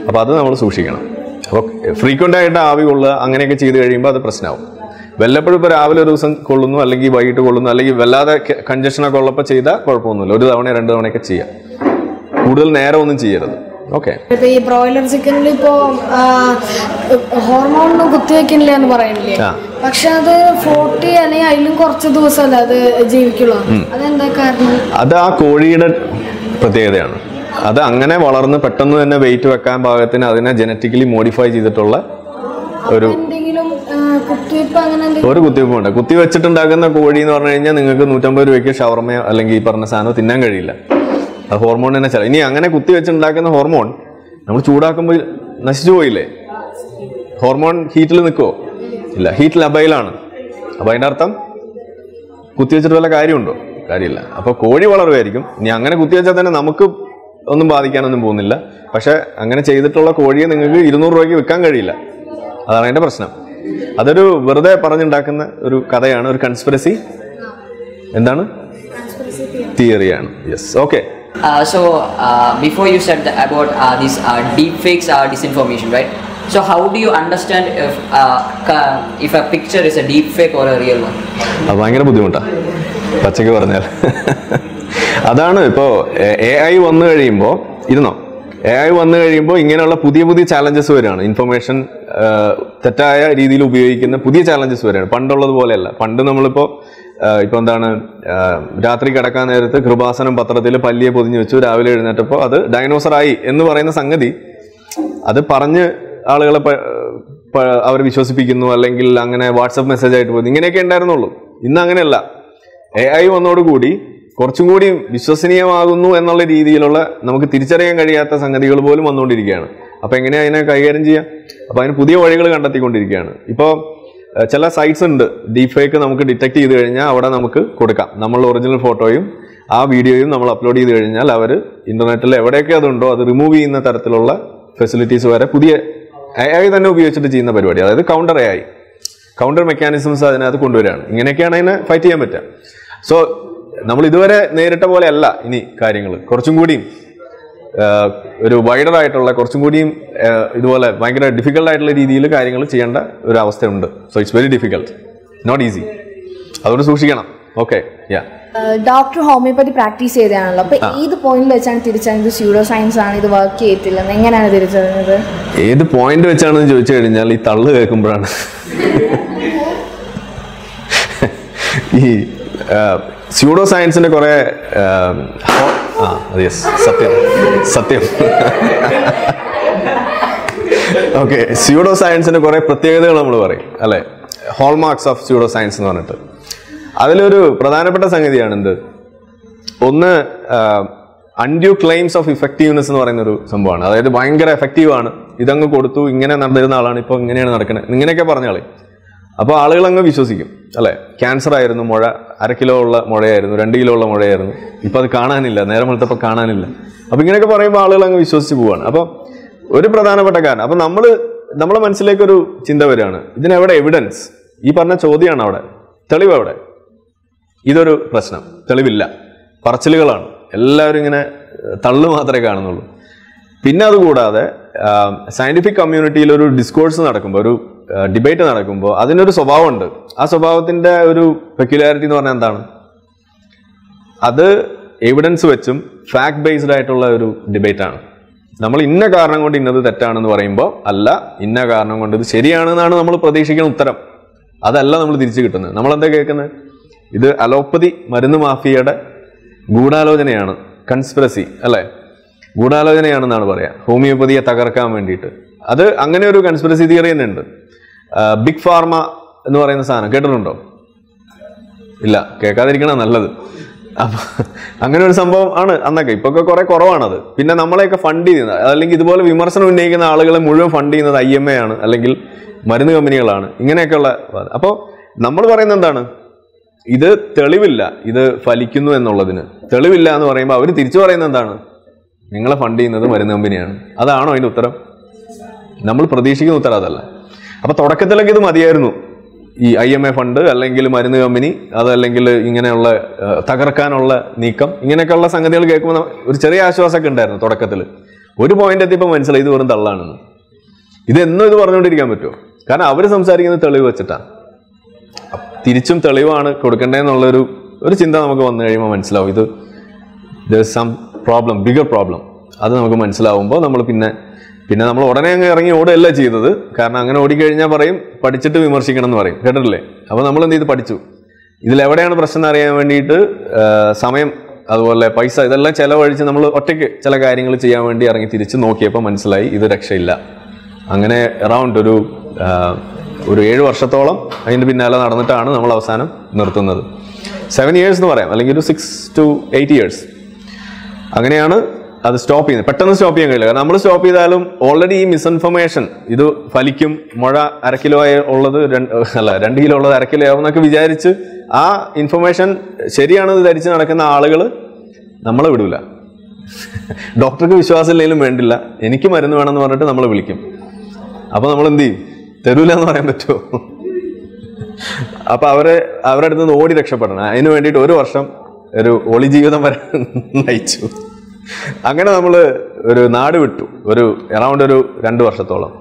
അപ്പോൾ അത് നമ്മൾ സൂക്ഷിക്കണം. അപ്പോൾ ഫ്രീക്വന്റ് ആയിട്ട് ആവി കൊള്ളുക അങ്ങനെയൊക്കെ ചെയ്ത് കഴിയുമ്പോൾ അത് പ്രശ്നമാവും. വല്ലപ്പോഴും ഇപ്പോൾ രാവിലെ ഒരു ദിവസം കൊള്ളുന്നു അല്ലെങ്കിൽ വൈകിട്ട് കൊള്ളുന്നു അല്ലെങ്കിൽ വല്ലാതെ കൺജക്ഷനൊക്കെ ഉള്ളപ്പോൾ ചെയ്താൽ കുഴപ്പമൊന്നുമില്ല. ഒരു തവണ രണ്ട് തവണയൊക്കെ ചെയ്യാം. കൂടുതൽ നേരം ഒന്നും ചെയ്യരുത്. ഓക്കെ ഇപ്പൊ ഈ ബ്രോയിലർ ചിക്കനിൽ ഇപ്പോ ഹോർമോണൊന്നും കുത്തിവെക്കുന്നില്ല എന്ന് പറയുന്നില്ലേ പക്ഷെ അത് ഫോർട്ടി അല്ലെങ്കിൽ അതിലും കുറച്ച് ദിവസമല്ല അത് ജീവിക്കുള്ളൂ. അതെന്താ കാരണം? അത് ആ കോഴിയുടെ പ്രത്യേകതയാണ്. അത് അങ്ങനെ വളർന്ന് പെട്ടെന്ന് തന്നെ വെയിറ്റ് വെക്കാൻ പാകത്തിന് അതിനെ ജനറ്റിക്കലി മോഡിഫൈ ചെയ്തിട്ടുള്ള ഒരു ആ, കുത്തിവെപ്പ് ഒരു കുത്തിവെപ്പുണ്ട് കുത്തി വെച്ചിട്ടുണ്ടാക്കുന്ന കോഴി എന്ന് പറഞ്ഞു കഴിഞ്ഞാൽ നിങ്ങൾക്ക് നൂറ്റമ്പത് രൂപയ്ക്ക് ഷവർമയോ അല്ലെങ്കിൽ ഈ പറഞ്ഞ സാധനം തിന്നാൻ കഴിയില്ല. അത് ഹോർമോൺ തന്നെ ചില ഇനി അങ്ങനെ കുത്തി വെച്ചിട്ടുണ്ടാക്കുന്ന ഹോർമോൺ നമ്മൾ ചൂടാക്കുമ്പോൾ നശിച്ചു പോയില്ലേ? ഹോർമോൺ ഹീറ്റിൽ നിൽക്കുമോ ഇല്ല. ഹീറ്റിൽ അബൈലാണ് അപ്പോൾ അതിന്റെ അർത്ഥം കുത്തിവെച്ചിട്ട് വല്ല കാര്യമുണ്ടോ? കാര്യമില്ല. അപ്പോൾ കോഴി വളരുമായിരിക്കും ഇനി അങ്ങനെ കുത്തിവെച്ചാൽ തന്നെ നമുക്ക് ഒന്നും ബാധിക്കാനൊന്നും പോകുന്നില്ല. പക്ഷേ അങ്ങനെ ചെയ്തിട്ടുള്ള കോഴിയെ നിങ്ങൾക്ക് ഇരുന്നൂറ് രൂപയ്ക്ക് വിൽക്കാൻ കഴിയില്ല. അതാണ് അതിന്റെ പ്രശ്നം. അതൊരു വെറുതെ പറഞ്ഞുണ്ടാക്കുന്ന ഒരു കഥയാണ് ഒരു കൺസ്പിറസി എന്താണ്? തിയറിയാണ് yes okay so before you said about this deep fakes or disinformation right so how do you understand if if a picture is a deep fake or a real one അത് ഭയങ്കര ബുദ്ധിമുട്ടാണ് പച്ചക്ക് പറഞ്ഞാൽ. അതാണ് ഇപ്പോൾ A I വന്നു കഴിയുമ്പോൾ ഇരുന്നോ എ ഐ വന്നു കഴിയുമ്പോൾ ഇങ്ങനെയുള്ള പുതിയ പുതിയ ചാലഞ്ചസ് വരികയാണ്. ഇൻഫർമേഷൻ തെറ്റായ രീതിയിൽ ഉപയോഗിക്കുന്ന പുതിയ ചാലഞ്ചസ് വരികയാണ്. പണ്ടുള്ളത് പോലെയല്ല. പണ്ട് നമ്മളിപ്പോൾ ഇപ്പോൾ എന്താണ് രാത്രി കിടക്കാൻ നേരത്ത് കൃപാസനം പത്രത്തിൽ പല്ലിയെ പൊതിഞ്ഞു വെച്ചു രാവിലെ എഴുന്നേറ്റപ്പോൾ അത് ഡൈനോസർ ആയി എന്ന് പറയുന്ന സംഗതി അത് പറഞ്ഞ് ആളുകളെ അവർ വിശ്വസിപ്പിക്കുന്നു അല്ലെങ്കിൽ അങ്ങനെ വാട്സപ്പ് മെസ്സേജ് ആയിട്ട് പോകുന്നു ഇങ്ങനെയൊക്കെ ഉണ്ടായിരുന്നുള്ളൂ. ഇന്ന് അങ്ങനെയല്ല. എ ഐ വന്നോടുകൂടി കുറച്ചും കൂടി വിശ്വസനീയമാകുന്നു എന്നുള്ള രീതിയിലുള്ള നമുക്ക് തിരിച്ചറിയാൻ കഴിയാത്ത സംഗതികൾ പോലും വന്നുകൊണ്ടിരിക്കുകയാണ്. അപ്പോൾ എങ്ങനെയാ അതിനെ കൈകാര്യം ചെയ്യാം? അപ്പോൾ അതിന് പുതിയ വഴികൾ കണ്ടെത്തിക്കൊണ്ടിരിക്കുകയാണ്. ഇപ്പോൾ ചില സൈറ്റ്സ് ഉണ്ട്. ഡീപ് ഫേക്ക് നമുക്ക് ഡിറ്റക്ട് ചെയ്ത് കഴിഞ്ഞാൽ അവിടെ നമുക്ക് കൊടുക്കാം. നമ്മൾ ഒറിജിനൽ ഫോട്ടോയും ആ വീഡിയോയും നമ്മൾ അപ്ലോഡ് ചെയ്ത് കഴിഞ്ഞാൽ അവർ ഇന്റർനെറ്റിൽ എവിടെയൊക്കെ അതുണ്ടോ അത് റിമൂവ് ചെയ്യുന്ന തരത്തിലുള്ള ഫെസിലിറ്റീസ് വരെ പുതിയ എ ഐ തന്നെ ഉപയോഗിച്ചിട്ട് ചെയ്യുന്ന പരിപാടി. അതായത് കൗണ്ടർ എ കൗണ്ടർ മെക്കാനിസംസ് അതിനകത്ത് കൊണ്ടുവരികയാണ്. ഇങ്ങനെയൊക്കെയാണ് അതിനെ ഫൈറ്റ് ചെയ്യാൻ പറ്റുക. സോ നമ്മൾ ഇതുവരെ നേരിട്ട പോലെ അല്ല ഇനി കാര്യങ്ങൾ. കുറച്ചും കൂടിയും ഒരു വൈഡർ ആയിട്ടുള്ള കുറച്ചും കൂടിയും ഇതുപോലെ ഭയങ്കര ഡിഫിക്കൽട്ട് ആയിട്ടുള്ള രീതിയിൽ കാര്യങ്ങൾ ചെയ്യേണ്ട ഒരു അവസ്ഥയുണ്ട്. So it's very difficult not easy അതുകൊണ്ട് സൂക്ഷിക്കണം. Okay yeah doctor homeopathy practice ചെയ്തതാണല്ലോ. അപ്പൊ ഏത് പോയിന്റിൽ വെച്ചാണ് തിരിച്ചറിഞ്ഞത്? സ്യൂഡോ സയൻസ് ആണ് ഇത് വർക്ക് ചെയ്യത്തില്ലെന്ന് എങ്ങനെയാണ് തിരിച്ചറിഞ്ഞത്? ഏത് പോയിന്റ് വെച്ചാണെന്ന് ചോദിച്ചു കഴിഞ്ഞാൽ ഈ തള്ളു കേൾക്കുമ്പോഴാണ്. ഈ സ്യൂഡോ സയൻസിന്റെ കുറെ ആ, യെസ് സത്യം സത്യം. ഓക്കെ സ്യൂഡോ സയൻസിന്റെ കുറെ പ്രത്യേകതകൾ നമ്മൾ പറയും അല്ലെ? ഹോൾമാർക്സ് ഓഫ് സ്യൂഡോ സയൻസ് എന്ന് പറഞ്ഞിട്ട്. അതിലൊരു പ്രധാനപ്പെട്ട സംഗതിയാണ് എന്ത് ഒന്ന് അൺഡ്യൂ ക്ലെയിംസ് ഓഫ് ഇഫക്റ്റീവ്നെസ് എന്ന് പറയുന്ന ഒരു സംഭവമാണ്. അതായത് ഭയങ്കര എഫക്റ്റീവ് ആണ്. ഇതങ്ങ് കൊടുത്തു ഇങ്ങനെ നടന്നിരുന്ന ആളാണ് ഇപ്പോൾ ഇങ്ങനെയാണ് നടക്കുന്നത് ഇങ്ങനെയൊക്കെ പറഞ്ഞാളെ അപ്പോൾ ആളുകൾ അങ്ങ് വിശ്വസിക്കും അല്ലേ? ക്യാൻസർ ആയിരുന്നു മുഴ അര കിലോ ഉള്ള മുഴയായിരുന്നു രണ്ട് കിലോ ഉള്ള മുഴയായിരുന്നു. ഇപ്പം അത് കാണാനില്ല നേരം വെളുത്തപ്പോൾ കാണാനില്ല. അപ്പോൾ ഇങ്ങനെയൊക്കെ പറയുമ്പോൾ ആളുകൾ അങ്ങ് വിശ്വസിച്ച് പോവാണ്. അപ്പോൾ ഒരു പ്രധാനപ്പെട്ട കാരണം അപ്പോൾ നമ്മൾ നമ്മളെ മനസ്സിലേക്കൊരു ചിന്ത വരികയാണ് ഇതിനെവിടെ എവിഡൻസ് ഈ പറഞ്ഞ ചോദ്യമാണ് അവിടെ. തെളിവ് എവിടെ ഇതൊരു പ്രശ്നം. തെളിവില്ല. പറച്ചിലുകളാണ്. എല്ലാവരും ഇങ്ങനെ തള്ളു മാത്രമേ കാണുന്നുള്ളൂ. പിന്നെ അതുകൂടാതെ സയന്റിഫിക് കമ്മ്യൂണിറ്റിയിൽ ഒരു ഡിസ്കോഴ്സ് നടക്കുമ്പോൾ ഒരു ഡിബേറ്റ് നടക്കുമ്പോൾ അതിനൊരു സ്വഭാവമുണ്ട്. ആ സ്വഭാവത്തിന്റെ ഒരു പെക്യുലാരിറ്റി എന്ന് പറഞ്ഞാൽ എന്താണ്? അത് എവിഡൻസ് വെച്ചും ഫാക്ട് ബേസ്ഡ് ആയിട്ടുള്ള ഒരു ഡിബേറ്റാണ് നമ്മൾ ഇന്ന കാരണം കൊണ്ട് ഇന്നത് തെറ്റാണെന്ന് പറയുമ്പോൾ അല്ല ഇന്ന കാരണം കൊണ്ട് ഇത് ശരിയാണെന്നാണ് നമ്മൾ പ്രതീക്ഷിക്കുന്ന ഉത്തരം. അതല്ല നമ്മൾ തിരിച്ചു കിട്ടുന്നത്. നമ്മൾ എന്താ കേൾക്കുന്നത്? ഇത് അലോപ്പതി മരുന്ന് മാഫിയയുടെ ഗൂഢാലോചനയാണ്. കൺസ്പിറസി അല്ലേ? ഗൂഢാലോചനയാണെന്നാണ് പറയുക ഹോമിയോപ്പതിയെ തകർക്കാൻ വേണ്ടിയിട്ട്. അത് അങ്ങനെ ഒരു കൺസ്പിറസി തിയറി തന്നെ ഉണ്ട്. ബിഗ് ഫാർമ എന്ന് പറയുന്ന സാധനം കേട്ടിട്ടുണ്ടോ? ഇല്ല കേൾക്കാതിരിക്കണം നല്ലത്. അപ്പൊ അങ്ങനെ ഒരു സംഭവം ആണ് അന്നൊക്കെ. ഇപ്പൊ ഒക്കെ കുറെ കുറവാണത്. പിന്നെ നമ്മളെയൊക്കെ ഫണ്ട് ചെയ്യുന്നത്. അല്ലെങ്കിൽ ഇതുപോലെ വിമർശനം ഉന്നയിക്കുന്ന ആളുകളെ മുഴുവൻ ഫണ്ട് ചെയ്യുന്നത് ഐ എം എ ആണ്. അല്ലെങ്കിൽ മരുന്ന് കമ്പനികളാണ്. ഇങ്ങനെയൊക്കെയുള്ള അപ്പോൾ നമ്മൾ പറയുന്നത് എന്താണ്? ഇത് തെളിവില്ല. ഇത് ഫലിക്കുന്നു എന്നുള്ളതിന്. തെളിവില്ല എന്ന് പറയുമ്പോൾ അവർ തിരിച്ചു പറയുന്നത് എന്താണ്? നിങ്ങളെ ഫണ്ട് ചെയ്യുന്നത് മരുന്ന് കമ്പനിയാണ്. അതാണോ അതിന്റെ ഉത്തരം? നമ്മൾ പ്രതീക്ഷിക്കുന്ന ഉത്തരം അതല്ല. അപ്പൊ തുടക്കത്തിലൊക്കെ ഇത് മതിയായിരുന്നു. ഈ ഐ എം എ ഫണ്ട് അല്ലെങ്കിൽ മരുന്ന് കമ്പനി അതല്ലെങ്കിൽ ഇങ്ങനെയുള്ള തകർക്കാനുള്ള നീക്കം ഇങ്ങനെയൊക്കെയുള്ള സംഗതികൾ കേൾക്കുമ്പോൾ ഒരു ചെറിയ ആശ്വാസമൊക്കെ ഉണ്ടായിരുന്നു തുടക്കത്തിൽ ഒരു പോയിന്റ് എത്തിയപ്പോൾ മനസ്സിലായി ഇത് വെറും തള്ളാണെന്ന്. ഇതെന്നും ഇത് പറഞ്ഞുകൊണ്ടിരിക്കാൻ പറ്റുമോ? കാരണം അവർ സംസാരിക്കുന്നത് തെളിവ് വെച്ചിട്ടാണ് തിരിച്ചും തെളിവാണ് കൊടുക്കേണ്ടതെന്നുള്ളൊരു ഒരു ചിന്ത നമുക്ക് വന്നു കഴിയുമ്പോൾ മനസ്സിലാവും. ഇത് സം പ്രോബ്ലം ബിഗർ പ്രോബ്ലം അത് നമുക്ക് മനസ്സിലാവുമ്പോൾ നമ്മൾ പിന്നെ പിന്നെ നമ്മൾ ഉടനെ അങ്ങ് ഇറങ്ങി ഓടുകയല്ല ചെയ്തത് കാരണം അങ്ങനെ ഓടിക്കഴിഞ്ഞാൽ പറയും പഠിച്ചിട്ട് വിമർശിക്കണം എന്ന് പറയും. കേട്ടിട്ടില്ലേ? അപ്പോൾ നമ്മൾ എന്ത് ചെയ്ത്? പഠിച്ചു. ഇതിലെവിടെയാണ് പ്രശ്നം എന്ന് അറിയാൻ വേണ്ടിയിട്ട് സമയം അതുപോലെ പൈസ ഇതെല്ലാം ചിലവഴിച്ച് നമ്മൾ ഒറ്റയ്ക്ക് ചില കാര്യങ്ങൾ ചെയ്യാൻ വേണ്ടി ഇറങ്ങി തിരിച്ച് നോക്കിയപ്പോൾ മനസ്സിലായി ഇത് രക്ഷയില്ല. അങ്ങനെ അറൗണ്ട് ഒരു ഒരു ഏഴ് വർഷത്തോളം അതിന്റെ പിന്നാലെ നടന്നിട്ടാണ് നമ്മൾ അവസാനം നിർത്തുന്നത്. സെവൻ ഇയേഴ്സ് എന്ന് പറയാം. അല്ലെങ്കിൽ ഒരു സിക്സ് ടു എയ്റ്റ് ഇയേഴ്സ് അങ്ങനെയാണ് അത് സ്റ്റോപ്പ് ചെയ്യുന്നത് പെട്ടെന്ന് സ്റ്റോപ്പ് ചെയ്യാൻ കഴിയില്ല. കാരണം നമ്മൾ സ്റ്റോപ്പ് ചെയ്താലും ഓൾറെഡി ഈ മിസ്ഇൻഫർമേഷൻ ഇത് ഫലിക്കും മുഴ അര കിലോ ആയി ഉള്ളത് അല്ല രണ്ട് കിലോ ഉള്ളത് അര കിലോ ആവും എന്നൊക്കെ വിചാരിച്ച് ആ ഇൻഫർമേഷൻ ശരിയാണെന്ന് ധരിച്ച് നടക്കുന്ന ആളുകൾ നമ്മളെ വിടൂല. ഡോക്ടർക്ക് വിശ്വാസം ഇല്ലെങ്കിലും വേണ്ടില്ല. എനിക്ക് മരുന്ന് വേണമെന്ന് പറഞ്ഞിട്ട് നമ്മളെ വിളിക്കും. അപ്പൊ നമ്മൾ എന്ത് ചെയ്യും? തരൂല എന്ന് പറയാൻ പറ്റുമോ? അപ്പൊ അവരെ അവരുടെ അടുത്ത് നിന്ന് ഓടി രക്ഷപ്പെടണം. അതിന് വേണ്ടിയിട്ട് ഒരു വർഷം ഒരു ഒളി ജീവിതം വരെ നയിച്ചു. അങ്ങനെ നമ്മൾ ഒരു നാട് വിട്ടു. ഒരു അറൗണ്ട് ഒരു രണ്ട് വർഷത്തോളം.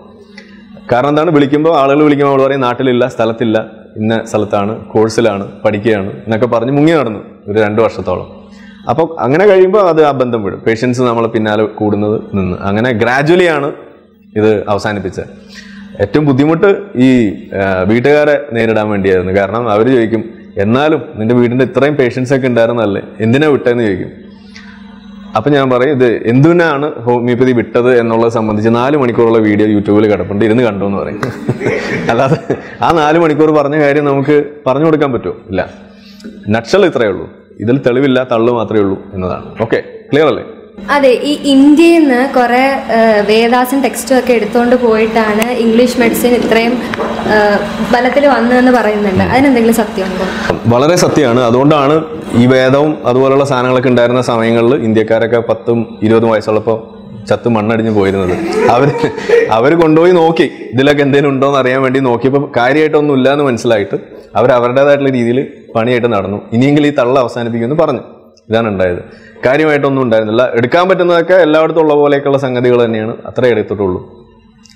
കാരണം എന്താണ്? വിളിക്കുമ്പോൾ ആളുകൾ വിളിക്കുമ്പോൾ അവൾ പറയും നാട്ടിലില്ല സ്ഥലത്തില്ല. ഇന്ന സ്ഥലത്താണ് കോഴ്സിലാണ് പഠിക്കുകയാണ്. എന്നൊക്കെ പറഞ്ഞ് മുങ്ങി നടന്നു ഒരു രണ്ട് വർഷത്തോളം. അപ്പോൾ അങ്ങനെ കഴിയുമ്പോൾ അത് ആ ബന്ധം വിടും. പേഷ്യൻസ് നമ്മൾ പിന്നാലെ കൂടുന്നത് നിന്ന്. അങ്ങനെ ഗ്രാജ്വലിയാണ് ഇത് അവസാനിപ്പിച്ചത്. ഏറ്റവും ബുദ്ധിമുട്ട് ഈ വീട്ടുകാരെ നേരിടാൻ വേണ്ടിയായിരുന്നു. കാരണം അവർ ചോദിക്കും എന്നാലും നിന്റെ വീടിന്റെ ഇത്രയും പേഷ്യൻസ് ഒക്കെ ഉണ്ടായിരുന്നല്ലേ എന്തിനാ വിട്ടതെന്ന് ചോദിക്കും. അപ്പൊ ഞാൻ പറയും ഇത് എന്തിനാണ് ഹോമിയോപ്പതി വിട്ടത് എന്നുള്ളത് സംബന്ധിച്ച് നാല് മണിക്കൂറുള്ള വീഡിയോ യൂട്യൂബിൽ കിടപ്പുണ്ട് ഇരുന്ന് കണ്ടു എന്ന് പറയും. അല്ലാതെ ആ നാല് മണിക്കൂർ പറഞ്ഞ കാര്യം നമുക്ക് പറഞ്ഞു കൊടുക്കാൻ പറ്റുമോ? ഇല്ല. നക്ഷൽ ഇത്രയേ ഉള്ളൂ. ഇതിൽ തെളിവില്ല തള്ളു മാത്രമേ ഉള്ളൂ എന്നതാണ്. ഓക്കെ ക്ലിയർ അല്ലേ? അതെ ഈ ഇന്ത്യയിൽ നിന്ന് കുറെ വേദാസൻ ടെക്സ്റ്റും ഒക്കെ എടുത്തുകൊണ്ട് പോയിട്ടാണ് ഇംഗ്ലീഷ് മെഡിസിൻ ഇത്രയും ബലത്തിൽ വന്നതെന്ന് പറയുന്നുണ്ട്. അതിനെന്തെങ്കിലും സത്യമുണ്ടോ? വളരെ സത്യമാണ്. അതുകൊണ്ടാണ് ഈ വേദവും അതുപോലുള്ള സാധനങ്ങളൊക്കെ ഉണ്ടായിരുന്ന സമയങ്ങളിൽ ഇന്ത്യക്കാരൊക്കെ പത്തും ഇരുപതും വയസ്സുള്ളപ്പോൾ ചത്ത് മണ്ണടിഞ്ഞു പോയിരുന്നത്. അവർ അവർ കൊണ്ടുപോയി നോക്കി. ഇതിലൊക്കെ എന്തെങ്കിലും ഉണ്ടോ എന്ന് അറിയാൻ വേണ്ടി നോക്കിയപ്പോൾ കാര്യമായിട്ടൊന്നും ഇല്ല എന്ന് മനസ്സിലായിട്ട് അവർ അവരുടേതായിട്ടുള്ള രീതിയിൽ പണിയായിട്ട് നടന്നു. ഇനിയെങ്കിലും ഈ തള്ള അവസാനിപ്പിക്കുമെന്ന് പറഞ്ഞു. ഇതാണ് ഉണ്ടായത്. കാര്യമായിട്ടൊന്നും ഉണ്ടായിരുന്നില്ല. എടുക്കാൻ പറ്റുന്നതൊക്കെ എല്ലായിടത്തും ഉള്ള പോലെയൊക്കെയുള്ള സംഗതികൾ തന്നെയാണ്. അത്രേ എടുത്തിട്ടുള്ളൂ.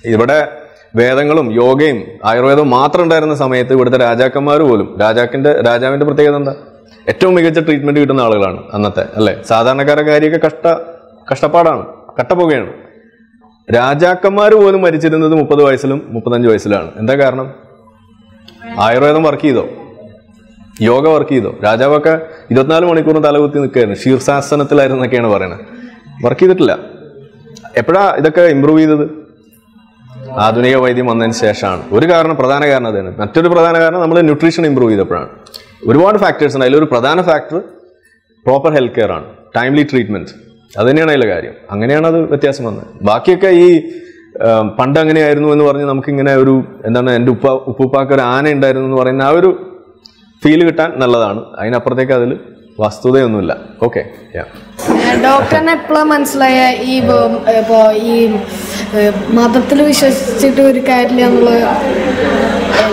ഇവിടെ വേദങ്ങളും യോഗയും ആയുർവേദവും മാത്രം ഉണ്ടായിരുന്ന സമയത്ത് ഇവിടുത്തെ രാജാക്കന്മാർ പോലും രാജാക്കിന്റെ രാജാവിന്റെ പ്രത്യേകത എന്താ? ഏറ്റവും മികച്ച ട്രീറ്റ്മെന്റ് കിട്ടുന്ന ആളുകളാണ് അന്നത്തെ അല്ലേ? സാധാരണക്കാരുടെ കാര്യമൊക്കെ കഷ്ട കഷ്ടപ്പാടാണ് കട്ടപ്പുകയാണ്. രാജാക്കന്മാർ പോലും മരിച്ചിരുന്നത് മുപ്പത് വയസ്സിലും മുപ്പത്തഞ്ച് വയസ്സിലാണ്. എന്താ കാരണം? ആയുർവേദം വർക്ക് ചെയ്തോ? യോഗ വർക്ക് ചെയ്തോ. രാജാവൊക്കെ ഇരുപത്തിനാല് മണിക്കൂറും തലകുത്തി നിൽക്കുകയായിരുന്നു. ശീർഷാസനത്തിലായിരുന്നൊക്കെയാണ് പറയുന്നത് വർക്ക് ചെയ്തിട്ടില്ല. എപ്പോഴാ ഇതൊക്കെ ഇമ്പ്രൂവ് ചെയ്തത്? ആധുനിക വൈദ്യം വന്നതിന് ശേഷമാണ്. ഒരു കാരണം പ്രധാന കാരണം അതാണ്. മറ്റൊരു പ്രധാന കാരണം നമ്മൾ ന്യൂട്രീഷൻ ഇമ്പ്രൂവ് ചെയ്തപ്പോഴാണ്. ഒരുപാട് ഫാക്ടേഴ്സ് ഉണ്ട്. അതിലൊരു പ്രധാന ഫാക്ടർ പ്രോപ്പർ ഹെൽത്ത് കെയർ ആണ്. ടൈംലി ട്രീറ്റ്മെന്റ് അത് തന്നെയാണ് അതിലെ കാര്യം. അങ്ങനെയാണ് അത് വ്യത്യാസം വന്നത്. ബാക്കിയൊക്കെ ഈ പണ്ട് അങ്ങനെയായിരുന്നു എന്ന് പറഞ്ഞ് നമുക്കിങ്ങനെ ഒരു എന്താണ് എന്റെ ഉപ്പ ഉപ്പുപ്പാക്ക് ഒരു ആന ഉണ്ടായിരുന്നു എന്ന് പറയുന്ന ആ ഒരു ഫീൽ കിട്ടാൻ നല്ലതാണ്. അതിനപ്പുറത്തേക്ക് അതിൽ വസ്തുതയൊന്നുമില്ല. ഓക്കെ ഡോക്ടറിനെ എപ്പോഴാണ് മനസ്സിലായ ഈ ഇപ്പൊ- ഇപ്പൊ ഈ മതത്തിൽ വിശ്വസിച്ചിട്ട് ഒരു കാര്യമില്ല എന്നുള്ളത്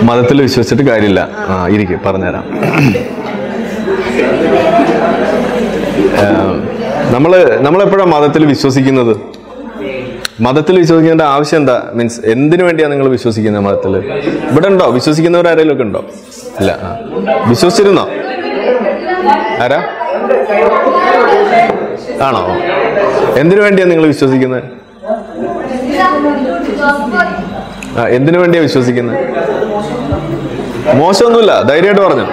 മതത്തിൽ വിശ്വസിച്ചിട്ട് കാര്യമില്ല. ആ ഇരിക്കും പറഞ്ഞുതരാം. നമ്മൾ നമ്മളെപ്പോഴാണ് മതത്തിൽ വിശ്വസിക്കുന്നത്? മതത്തിൽ വിശ്വസിക്കേണ്ട ആവശ്യം എന്താ? മീൻസ് എന്തിനു വേണ്ടിയാണ് നിങ്ങൾ വിശ്വസിക്കുന്നത് മതത്തിൽ? ഇവിടെ ഉണ്ടോ? വിശ്വസിക്കുന്നവർ ആരെങ്കിലും ഒക്കെ ഉണ്ടോ? ഇല്ല. വിശ്വസിച്ചിരുന്നോ? ആരാ? ആണോ? എന്തിനു വേണ്ടിയാണ് നിങ്ങൾ വിശ്വസിക്കുന്നത്? ആ എന്തിനു വേണ്ടിയാ വിശ്വസിക്കുന്നത്? മോശമൊന്നുമില്ല. ധൈര്യമായിട്ട് പറഞ്ഞു.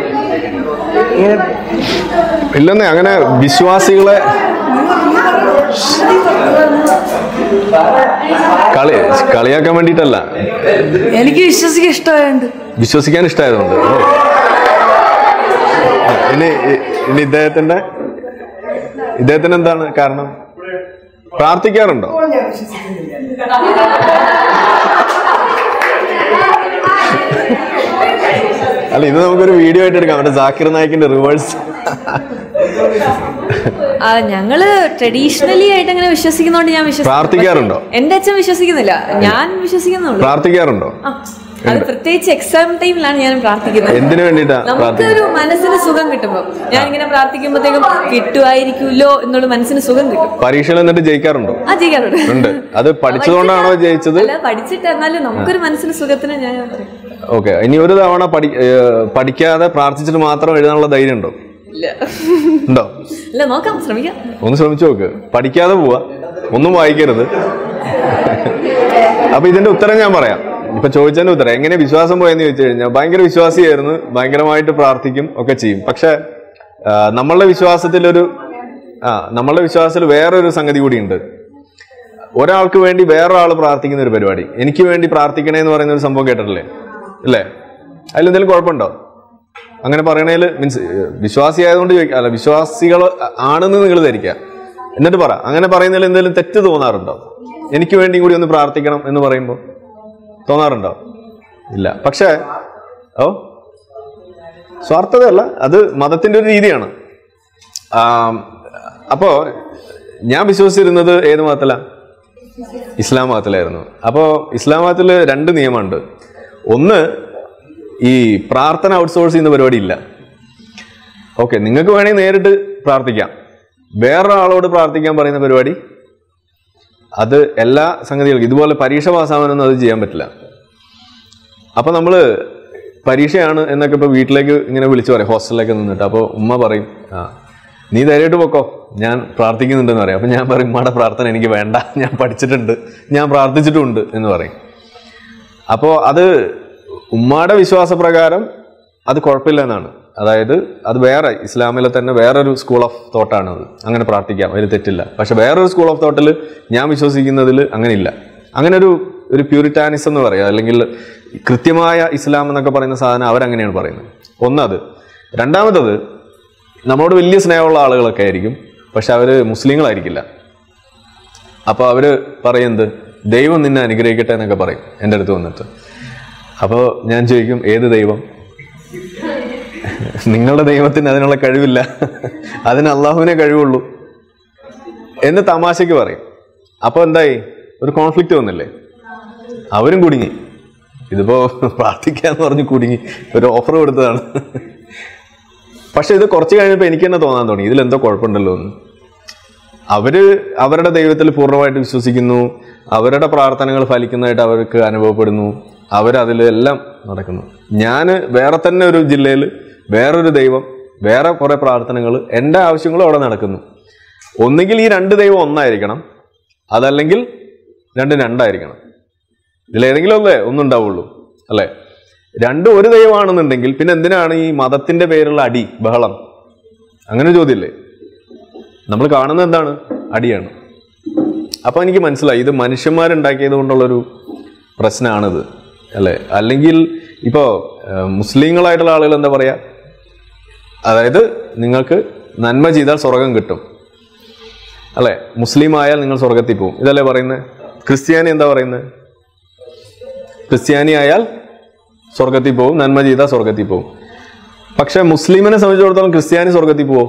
ഇല്ലെന്നേ അങ്ങനെ വിശ്വാസികളെ കളി കളിയാക്കാൻ വേണ്ടിട്ടല്ല എനിക്ക് വിശ്വസിക്കാൻ ഇഷ്ടമായുണ്ട്. വിശ്വസിക്കാൻ ഇഷ്ടമായതുകൊണ്ട്. ഇനി ഇനി ഇദ്ദേഹത്തിന്റെ ഇദ്ദേഹത്തിന് എന്താണ് കാരണം? പ്രാർത്ഥിക്കാറുണ്ടോ? അല്ല ഇത് നമുക്കൊരു വീഡിയോ ആയിട്ട് എടുക്കാം. മറ്റേ ജാക്കിർ നായിക്കിന്റെ റിവേഴ്സ് ഞങ്ങൾ ട്രഡീഷണലി ആയിട്ട് അങ്ങനെ വിശ്വസിക്കുന്നോണ്ട് ഞാൻ പ്രാർത്ഥിക്കാറുണ്ടോ? എന്റെ അച്ഛൻ വിശ്വസിക്കുന്നില്ല. ഞാൻ വിശ്വസിക്കുന്നുള്ളൂ. പ്രാർത്ഥിക്കാറുണ്ടോ? അത് പ്രത്യേകിച്ച് എക്സാം ടൈമിലാണ് ഞാൻ പ്രാർത്ഥിക്കുന്നത്. എന്തിനു വേണ്ടിയിട്ടാ നമുക്കൊരു മനസ്സിന് സുഖം കിട്ടുമ്പോ. ഞാൻ ഇങ്ങനെ പ്രാർത്ഥിക്കുമ്പോഴത്തേക്കും കിട്ടുമായിരിക്കുമല്ലോ എന്നുള്ള മനസ്സിന് സുഖം കിട്ടും. പരീക്ഷയിൽ എന്നിട്ട് ജയിക്കാറുണ്ടോ? ആ ജയിക്കാറുണ്ട്. അത് പഠിച്ചതുകൊണ്ടാണോ ജയിച്ചത്? അല്ല പഠിച്ചിട്ട് എന്നാലും നമുക്കൊരു മനസ്സിന് സുഖത്തിന് ഞാൻ. ഓക്കെ. ഇനി ഒരു തവണ പഠിക്കാതെ പ്രാർത്ഥിച്ചിട്ട് മാത്രം എഴുതാനുള്ള ധൈര്യം ഉണ്ടോ ഉണ്ടോ? ഇല്ല നോക്കാം ശ്രമിക്കാം. ഒന്ന് ശ്രമിച്ചു നോക്ക്. പഠിക്കാതെ പോവാ. ഒന്നും വായിക്കരുത്. അപ്പൊ ഇതിന്റെ ഉത്തരം ഞാൻ പറയാം. ഇപ്പൊ ചോദിച്ചതിന്റെ ഉത്തരം. എങ്ങനെ വിശ്വാസം പോയെന്ന് ചോദിച്ചു കഴിഞ്ഞാൽ ഭയങ്കര വിശ്വാസിയായിരുന്നു. ഭയങ്കരമായിട്ട് പ്രാർത്ഥിക്കും ഒക്കെ ചെയ്യും. പക്ഷെ നമ്മളുടെ വിശ്വാസത്തിലൊരു ആ നമ്മളുടെ വിശ്വാസത്തിൽ വേറൊരു സംഗതി കൂടിയുണ്ട്. ഒരാൾക്ക് വേണ്ടി വേറൊരാൾ പ്രാർത്ഥിക്കുന്ന ഒരു പരിപാടി. എനിക്ക് വേണ്ടി പ്രാർത്ഥിക്കണേ എന്ന് പറയുന്ന ഒരു സംഭവം കേട്ടിട്ടില്ലേ? അല്ലേ അതിലെന്തെങ്കിലും കുഴപ്പമുണ്ടോ? അങ്ങനെ പറയണേൽ മീൻസ് വിശ്വാസിയായതുകൊണ്ട് ചോദിക്കുക അല്ല വിശ്വാസികൾ ആണെന്ന് നിങ്ങൾ ധരിക്കുക എന്നിട്ട് പറ അങ്ങനെ പറയുന്നതിൽ എന്തെങ്കിലും തെറ്റ് തോന്നാറുണ്ടോ? എനിക്ക് വേണ്ടി കൂടി ഒന്ന് പ്രാർത്ഥിക്കണം എന്ന് പറയുമ്പോൾ തോന്നാറുണ്ടോ? ഇല്ല. പക്ഷേ ഓ സ്വാർത്ഥതയല്ല അത് മതത്തിന്റെ ഒരു രീതിയാണ്. അപ്പോൾ ഞാൻ വിശ്വസിച്ചിരുന്നത് ഏത് മതത്തിലാണ് ഇസ്ലാം മതത്തിലായിരുന്നു. അപ്പോൾ ഇസ്ലാം മതത്തിൽ രണ്ട് നിയമമുണ്ട്. ഒന്ന് ഈ പ്രാർത്ഥന ഔട്ട്സോഴ്സ് ചെയ്യുന്ന പരിപാടി ഇല്ല. ഓക്കെ നിങ്ങൾക്ക് വേണമെങ്കിൽ നേരിട്ട് പ്രാർത്ഥിക്കാം. വേറൊരാളോട് പ്രാർത്ഥിക്കാൻ പറയുന്ന പരിപാടി അത് എല്ലാ സംഗതികൾക്കും ഇതുപോലെ പരീക്ഷ പാസ്സാവാനൊന്നും അത് ചെയ്യാൻ പറ്റില്ല. അപ്പൊ നമ്മൾ പരീക്ഷയാണ് എന്നൊക്കെ ഇപ്പൊ വീട്ടിലേക്ക് ഇങ്ങനെ വിളിച്ചു പറയും ഹോസ്റ്റലിലേക്ക് നിന്നിട്ട്. അപ്പോൾ ഉമ്മ പറയും ആ നീ ധൈര്യമായിട്ട് പൊക്കോ ഞാൻ പ്രാർത്ഥിക്കുന്നുണ്ടെന്ന് പറയും. അപ്പൊ ഞാൻ പറയും ഉമ്മയുടെ പ്രാർത്ഥന എനിക്ക് വേണ്ട ഞാൻ പഠിച്ചിട്ടുണ്ട് ഞാൻ പ്രാർത്ഥിച്ചിട്ടുണ്ട് എന്ന് പറയും. അപ്പോൾ അത് ഉമ്മാടെ വിശ്വാസപ്രകാരം അത് കുഴപ്പമില്ല എന്നാണ് അതായത് അത് വേറെ ഇസ്ലാമിലെ തന്നെ വേറൊരു സ്കൂൾ ഓഫ് തോട്ടാണ് അത്. അങ്ങനെ പ്രാർത്ഥിക്കാം അതിന് തെറ്റില്ല. പക്ഷെ വേറൊരു സ്കൂൾ ഓഫ് തോട്ടിൽ ഞാൻ വിശ്വസിക്കുന്നതിൽ അങ്ങനെയില്ല. അങ്ങനെ ഒരു ഒരു പ്യൂരിറ്റാനിസം എന്ന് പറയാം. അല്ലെങ്കിൽ കൃത്യമായ ഇസ്ലാം എന്നൊക്കെ പറയുന്ന സാധനം അവരങ്ങനെയാണ് പറയുന്നത്. ഒന്നത്. രണ്ടാമത്തത് നമ്മളോട് വലിയ സ്നേഹമുള്ള ആളുകളൊക്കെ ആയിരിക്കും. പക്ഷെ അവർ മുസ്ലിങ്ങളായിരിക്കില്ല. അപ്പോൾ അവർ പറയുന്നത് ദൈവം നിന്നെ അനുഗ്രഹിക്കട്ടെ എന്നൊക്കെ പറയും എന്റെ അടുത്ത് വന്നിട്ട്. അപ്പോൾ ഞാൻ ചോദിക്കും ഏത് ദൈവം? നിങ്ങളുടെ ദൈവത്തിന് അതിനുള്ള കഴിവില്ല. അതിന് അള്ളാഹുവിനെ കഴിവുള്ളൂ. എന്ന് തമാശയ്ക്ക് പറയും. അപ്പോൾ എന്തായി? ഒരു കോൺഫ്ലിക്റ്റ് വന്നില്ലേ? അവരും കുടുങ്ങി. ഇതിപ്പോൾ പ്രാർത്ഥിക്കാന്ന് പറഞ്ഞ് കുടുങ്ങി. ഒരു ഓഫർ കൊടുത്തതാണ്. പക്ഷെ ഇത് കുറച്ച് കഴിഞ്ഞപ്പോൾ എനിക്ക് തന്നെ തോന്നാൻ തുടങ്ങി. ഇതിലെന്തോ കുഴപ്പമുണ്ടല്ലോ എന്ന്. അവർ അവരുടെ ദൈവത്തിൽ പൂർണമായിട്ട് വിശ്വസിക്കുന്നു. അവരുടെ പ്രാർത്ഥനകൾ ഫലിക്കുന്നതായിട്ട് അവർക്ക് അനുഭവപ്പെടുന്നു. അവരതിലെല്ലാം നടക്കുന്നു. ഞാൻ വേറെ തന്നെ ഒരു ജില്ലയിൽ വേറൊരു ദൈവം വേറെ കുറെ പ്രാർത്ഥനകൾ എന്റെ ആവശ്യങ്ങളും അവിടെ നടക്കുന്നു. ഒന്നുകിൽ ഈ രണ്ട് ദൈവം ഒന്നായിരിക്കണം അതല്ലെങ്കിൽ രണ്ടും രണ്ടായിരിക്കണം. ഇതിലേതെങ്കിലും ഒന്നേ ഒന്നുണ്ടാവുള്ളൂ അല്ലേ? രണ്ട് ഒരു ദൈവമാണെന്നുണ്ടെങ്കിൽ പിന്നെ എന്തിനാണ് ഈ മതത്തിന്റെ പേരുള്ള അടി ബഹളം? അങ്ങനെ ചോദ്യമില്ലേ? നമ്മൾ കാണുന്നത് എന്താണ്? അടിയാണ്. അപ്പൊ എനിക്ക് മനസ്സിലായി ഇത് മനുഷ്യന്മാരുണ്ടാക്കിയത് കൊണ്ടുള്ളൊരു പ്രശ്നമാണിത് അല്ലേ? അല്ലെങ്കിൽ ഇപ്പോൾ മുസ്ലിങ്ങളായിട്ടുള്ള ആളുകൾ എന്താ പറയാ? അതായത് നിങ്ങൾക്ക് നന്മ ചെയ്താൽ സ്വർഗം കിട്ടും. അല്ലേ? മുസ്ലിം ആയാൽ നിങ്ങൾ സ്വർഗത്തിൽ പോകും ഇതല്ലേ പറയുന്നത് ക്രിസ്ത്യാനി എന്താ പറയുന്നത് ക്രിസ്ത്യാനി ആയാൽ സ്വർഗത്തിൽ പോകും നന്മ ചെയ്താൽ സ്വർഗത്തിൽ പോകും പക്ഷെ മുസ്ലിമിനെ സംബന്ധിച്ചിടത്തോളം ക്രിസ്ത്യാനി സ്വർഗത്തിൽ പോവോ?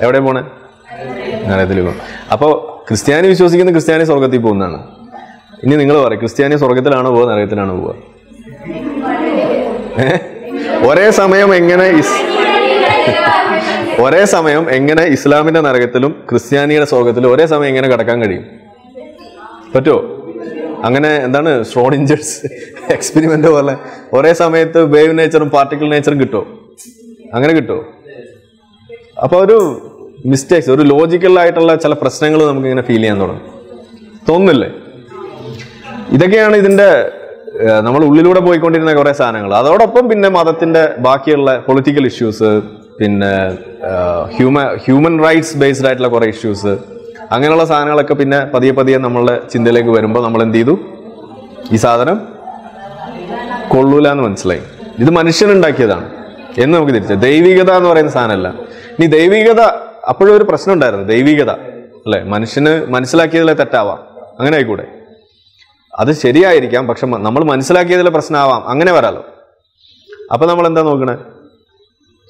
എവിടെ പോണേ? പോകും അപ്പോൾ ക്രിസ്ത്യാനി വിശ്വസിക്കുന്ന ക്രിസ്ത്യാനി സ്വർഗത്തിൽ പോകുന്നതാണ്. ഇനി നിങ്ങൾ പറയും ക്രിസ്ത്യാനി സ്വർഗത്തിലാണോ പോവുക നരകത്തിലാണോ പോവുക ഒരേ സമയം എങ്ങനെ ഒരേ സമയം എങ്ങനെ ഇസ്ലാമിന്റെ നരകത്തിലും ക്രിസ്ത്യാനിയുടെ സ്വർഗത്തിലും ഒരേ സമയം എങ്ങനെ കടക്കാൻ കഴിയും? പറ്റുമോ അങ്ങനെ എന്താണ് സ്ട്രോണിഞ്ചേഴ്സ് എക്സ്പെരിമെന്റ് പോലെ. ഒരേ സമയത്ത് വേവ് നേച്ചറും പാർട്ടിക്കിൾ നേച്ചറും കിട്ടുമോ അങ്ങനെ കിട്ടുമോ അപ്പൊ ഒരു മിസ്റ്റേക്സ് ഒരു ലോജിക്കൽ ആയിട്ടുള്ള ചില പ്രശ്നങ്ങൾ നമുക്ക് ഇങ്ങനെ ഫീൽ ചെയ്യാൻ തുടങ്ങും. തോന്നുന്നില്ലേ? ഇതൊക്കെയാണ് ഇതിന്റെ നമ്മൾ ഉള്ളിലൂടെ പോയിക്കൊണ്ടിരുന്ന കുറെ സാധനങ്ങൾ. അതോടൊപ്പം പിന്നെ മതത്തിന്റെ ബാക്കിയുള്ള പൊളിറ്റിക്കൽ ഇഷ്യൂസ് പിന്നെ ഹ്യൂമൻ ഹ്യൂമൻ റൈറ്റ്സ് ബേസ്ഡ് ആയിട്ടുള്ള കുറെ ഇഷ്യൂസ് അങ്ങനെയുള്ള സാധനങ്ങളൊക്കെ പിന്നെ പതിയെ പതിയെ നമ്മളുടെ ചിന്തയിലേക്ക് വരുമ്പോൾ നമ്മൾ എന്ത് ചെയ്തു? ഈ സാധനം കൊള്ളൂല എന്ന് മനസ്സിലായി. ഇത് മനുഷ്യനുണ്ടാക്കിയതാണ്. എന്ന് നമുക്ക് തിരിച്ചു ദൈവികത എന്ന് പറയുന്ന സാധനമല്ല. ഇനി ദൈവികത അപ്പോഴും ഒരു പ്രശ്നം ഉണ്ടായിരുന്നു. ദൈവികത അല്ലെ? മനുഷ്യന് മനസ്സിലാക്കിയതിലെ തെറ്റാവാം. അങ്ങനെ ആയിക്കൂടെ? അത് ശരിയായിരിക്കാം പക്ഷെ നമ്മൾ മനസ്സിലാക്കിയതിലെ പ്രശ്നമാവാം. അങ്ങനെ വരാലോ. അപ്പം നമ്മൾ എന്താ നോക്കണേ?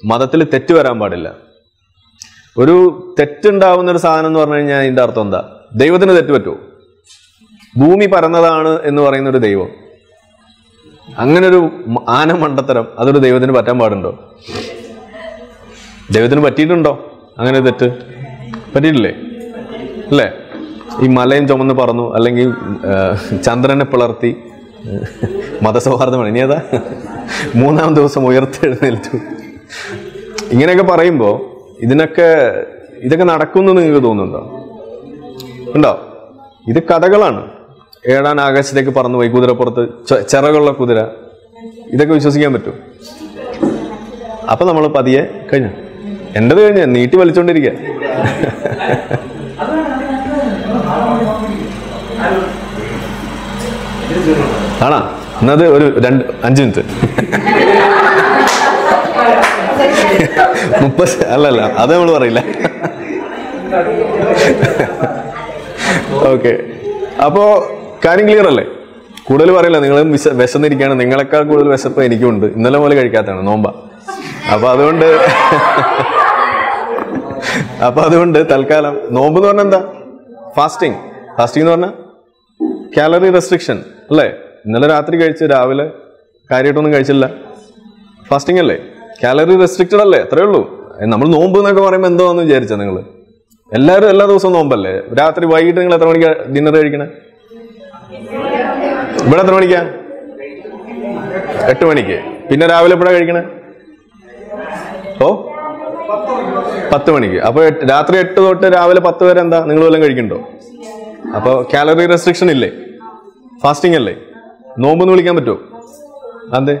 മതത്തിൽ തെറ്റ് വരാൻ പാടില്ല. ഒരു തെറ്റുണ്ടാവുന്ന ഒരു സാധനം എന്ന് പറഞ്ഞു കഴിഞ്ഞാൽ അതിന്റെ അർത്ഥം എന്താ? ദൈവത്തിന് തെറ്റ് പറ്റുമോ? ഭൂമി പരന്നതാണ് എന്ന് പറയുന്ന ഒരു ദൈവം. അങ്ങനൊരു ആന മണ്ടത്തരം അതൊരു ദൈവത്തിന് പറ്റാൻ പാടുണ്ടോ? ദൈവത്തിന് പറ്റിയിട്ടുണ്ടോ? അങ്ങനെ തെറ്റ്? പറ്റിയിട്ടില്ലേ? അല്ലേ? ഈ മലയും ചുമന്ന് പറന്നു അല്ലെങ്കിൽ ചന്ദ്രനെ പിളർത്തി മതസൗഹാർദ്ദമാണ്. ഇനി അതാ മൂന്നാം ദിവസം ഉയർത്തെഴുന്നേൽത്തു ഇങ്ങനെയൊക്കെ പറയുമ്പോൾ ഇതിനൊക്കെ ഇതൊക്കെ നടക്കുമെന്ന് നിങ്ങൾക്ക് തോന്നുന്നുണ്ടോ? ഉണ്ടോ? ഇത് കഥകളാണ്. ഏഴാൻ ആകാശത്തേക്ക് പറന്നു പോയി കുതിരപ്പുറത്ത് ചിറകുള്ള കുതിര. ഇതൊക്കെ വിശ്വസിക്കാൻ പറ്റും. അപ്പം നമ്മൾ പതിയെ കഴിഞ്ഞു. എന്റെത് കഴിഞ്ഞ നീട്ടി വലിച്ചോണ്ടിരിക്കുക ആണോ? എന്നത് ഒരു രണ്ട് അഞ്ച് മിനിറ്റ്. മുപ്പത് അല്ലല്ല അത് നമ്മൾ പറയില്ല. ഓക്കെ. അപ്പോ കാര്യം ക്ലിയർ അല്ലേ? കൂടുതൽ പറയില്ല നിങ്ങൾ വിശ വിശന്നിരിക്കുകയാണ് നിങ്ങളെക്കാൾ കൂടുതൽ വിശപ്പ് എനിക്കുണ്ട്. ഇന്നലെ പോലെ കഴിക്കാത്തതാണ് നോമ്പ. അപ്പൊ അതുകൊണ്ട് അപ്പൊ അതുകൊണ്ട് തൽക്കാലം നോമ്പ് എന്ന് പറഞ്ഞാൽ എന്താ? ഫാസ്റ്റിംഗ്. ഫാസ്റ്റിംഗ് എന്ന് പറഞ്ഞാൽ കാലറി റെസ്ട്രിക്ഷൻ അല്ലേ? ഇന്നലെ രാത്രി കഴിച്ച് രാവിലെ കാര്യമായിട്ടൊന്നും കഴിച്ചില്ല. ഫാസ്റ്റിംഗ് അല്ലേ? കാലറി റെസ്ട്രിക്റ്റഡ് അല്ലേ? അത്രേ ഉള്ളൂ. നമ്മൾ നോമ്പ് എന്നൊക്കെ പറയുമ്പോൾ എന്തോന്ന് വിചാരിച്ച നിങ്ങൾ എല്ലാവരും എല്ലാ ദിവസവും നോമ്പല്ലേ? രാത്രി വൈകിട്ട് നിങ്ങൾ എത്ര മണിക്ക് ഡിന്നർ കഴിക്കണേ? ഇവിടെ എത്ര മണിക്കാ? എട്ട് മണിക്ക്. പിന്നെ രാവിലെ എപ്പോഴാ കഴിക്കണേ? ഓ? പത്ത് മണിക്ക്. അപ്പോൾ രാത്രി എട്ട് തൊട്ട് രാവിലെ പത്ത് വരെ എന്താ? നിങ്ങൾ വല്ലതും കഴിക്കണ്ടോ? അപ്പോൾ കാലറി റെസ്ട്രിക്ഷൻ ഇല്ലേ? ഫാസ്റ്റിംഗ് അല്ലേ? നോമ്പെന്ന് വിളിക്കാൻ പറ്റുമോ? അതെ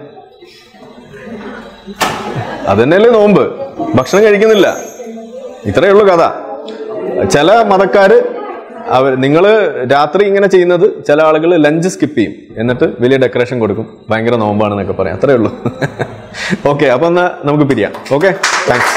അതന്നെയല്ലേ നോമ്പ്. ഭക്ഷണം കഴിക്കുന്നില്ല. ഇത്രയേ ഉള്ളൂ കഥ. ചില മതക്കാര് അവർ നിങ്ങൾ രാത്രി ഇങ്ങനെ ചെയ്യുന്നത് ചില ആളുകൾ ലഞ്ച് സ്കിപ്പ് ചെയ്യും. എന്നിട്ട് വലിയ ഡെക്കറേഷൻ കൊടുക്കും. ഭയങ്കര നോമ്പാണെന്നൊക്കെ പറയാം. അത്രയേ ഉള്ളൂ. ഓക്കെ അപ്പൊ എന്നാ നമുക്ക് പിരിയാം. Okay thanks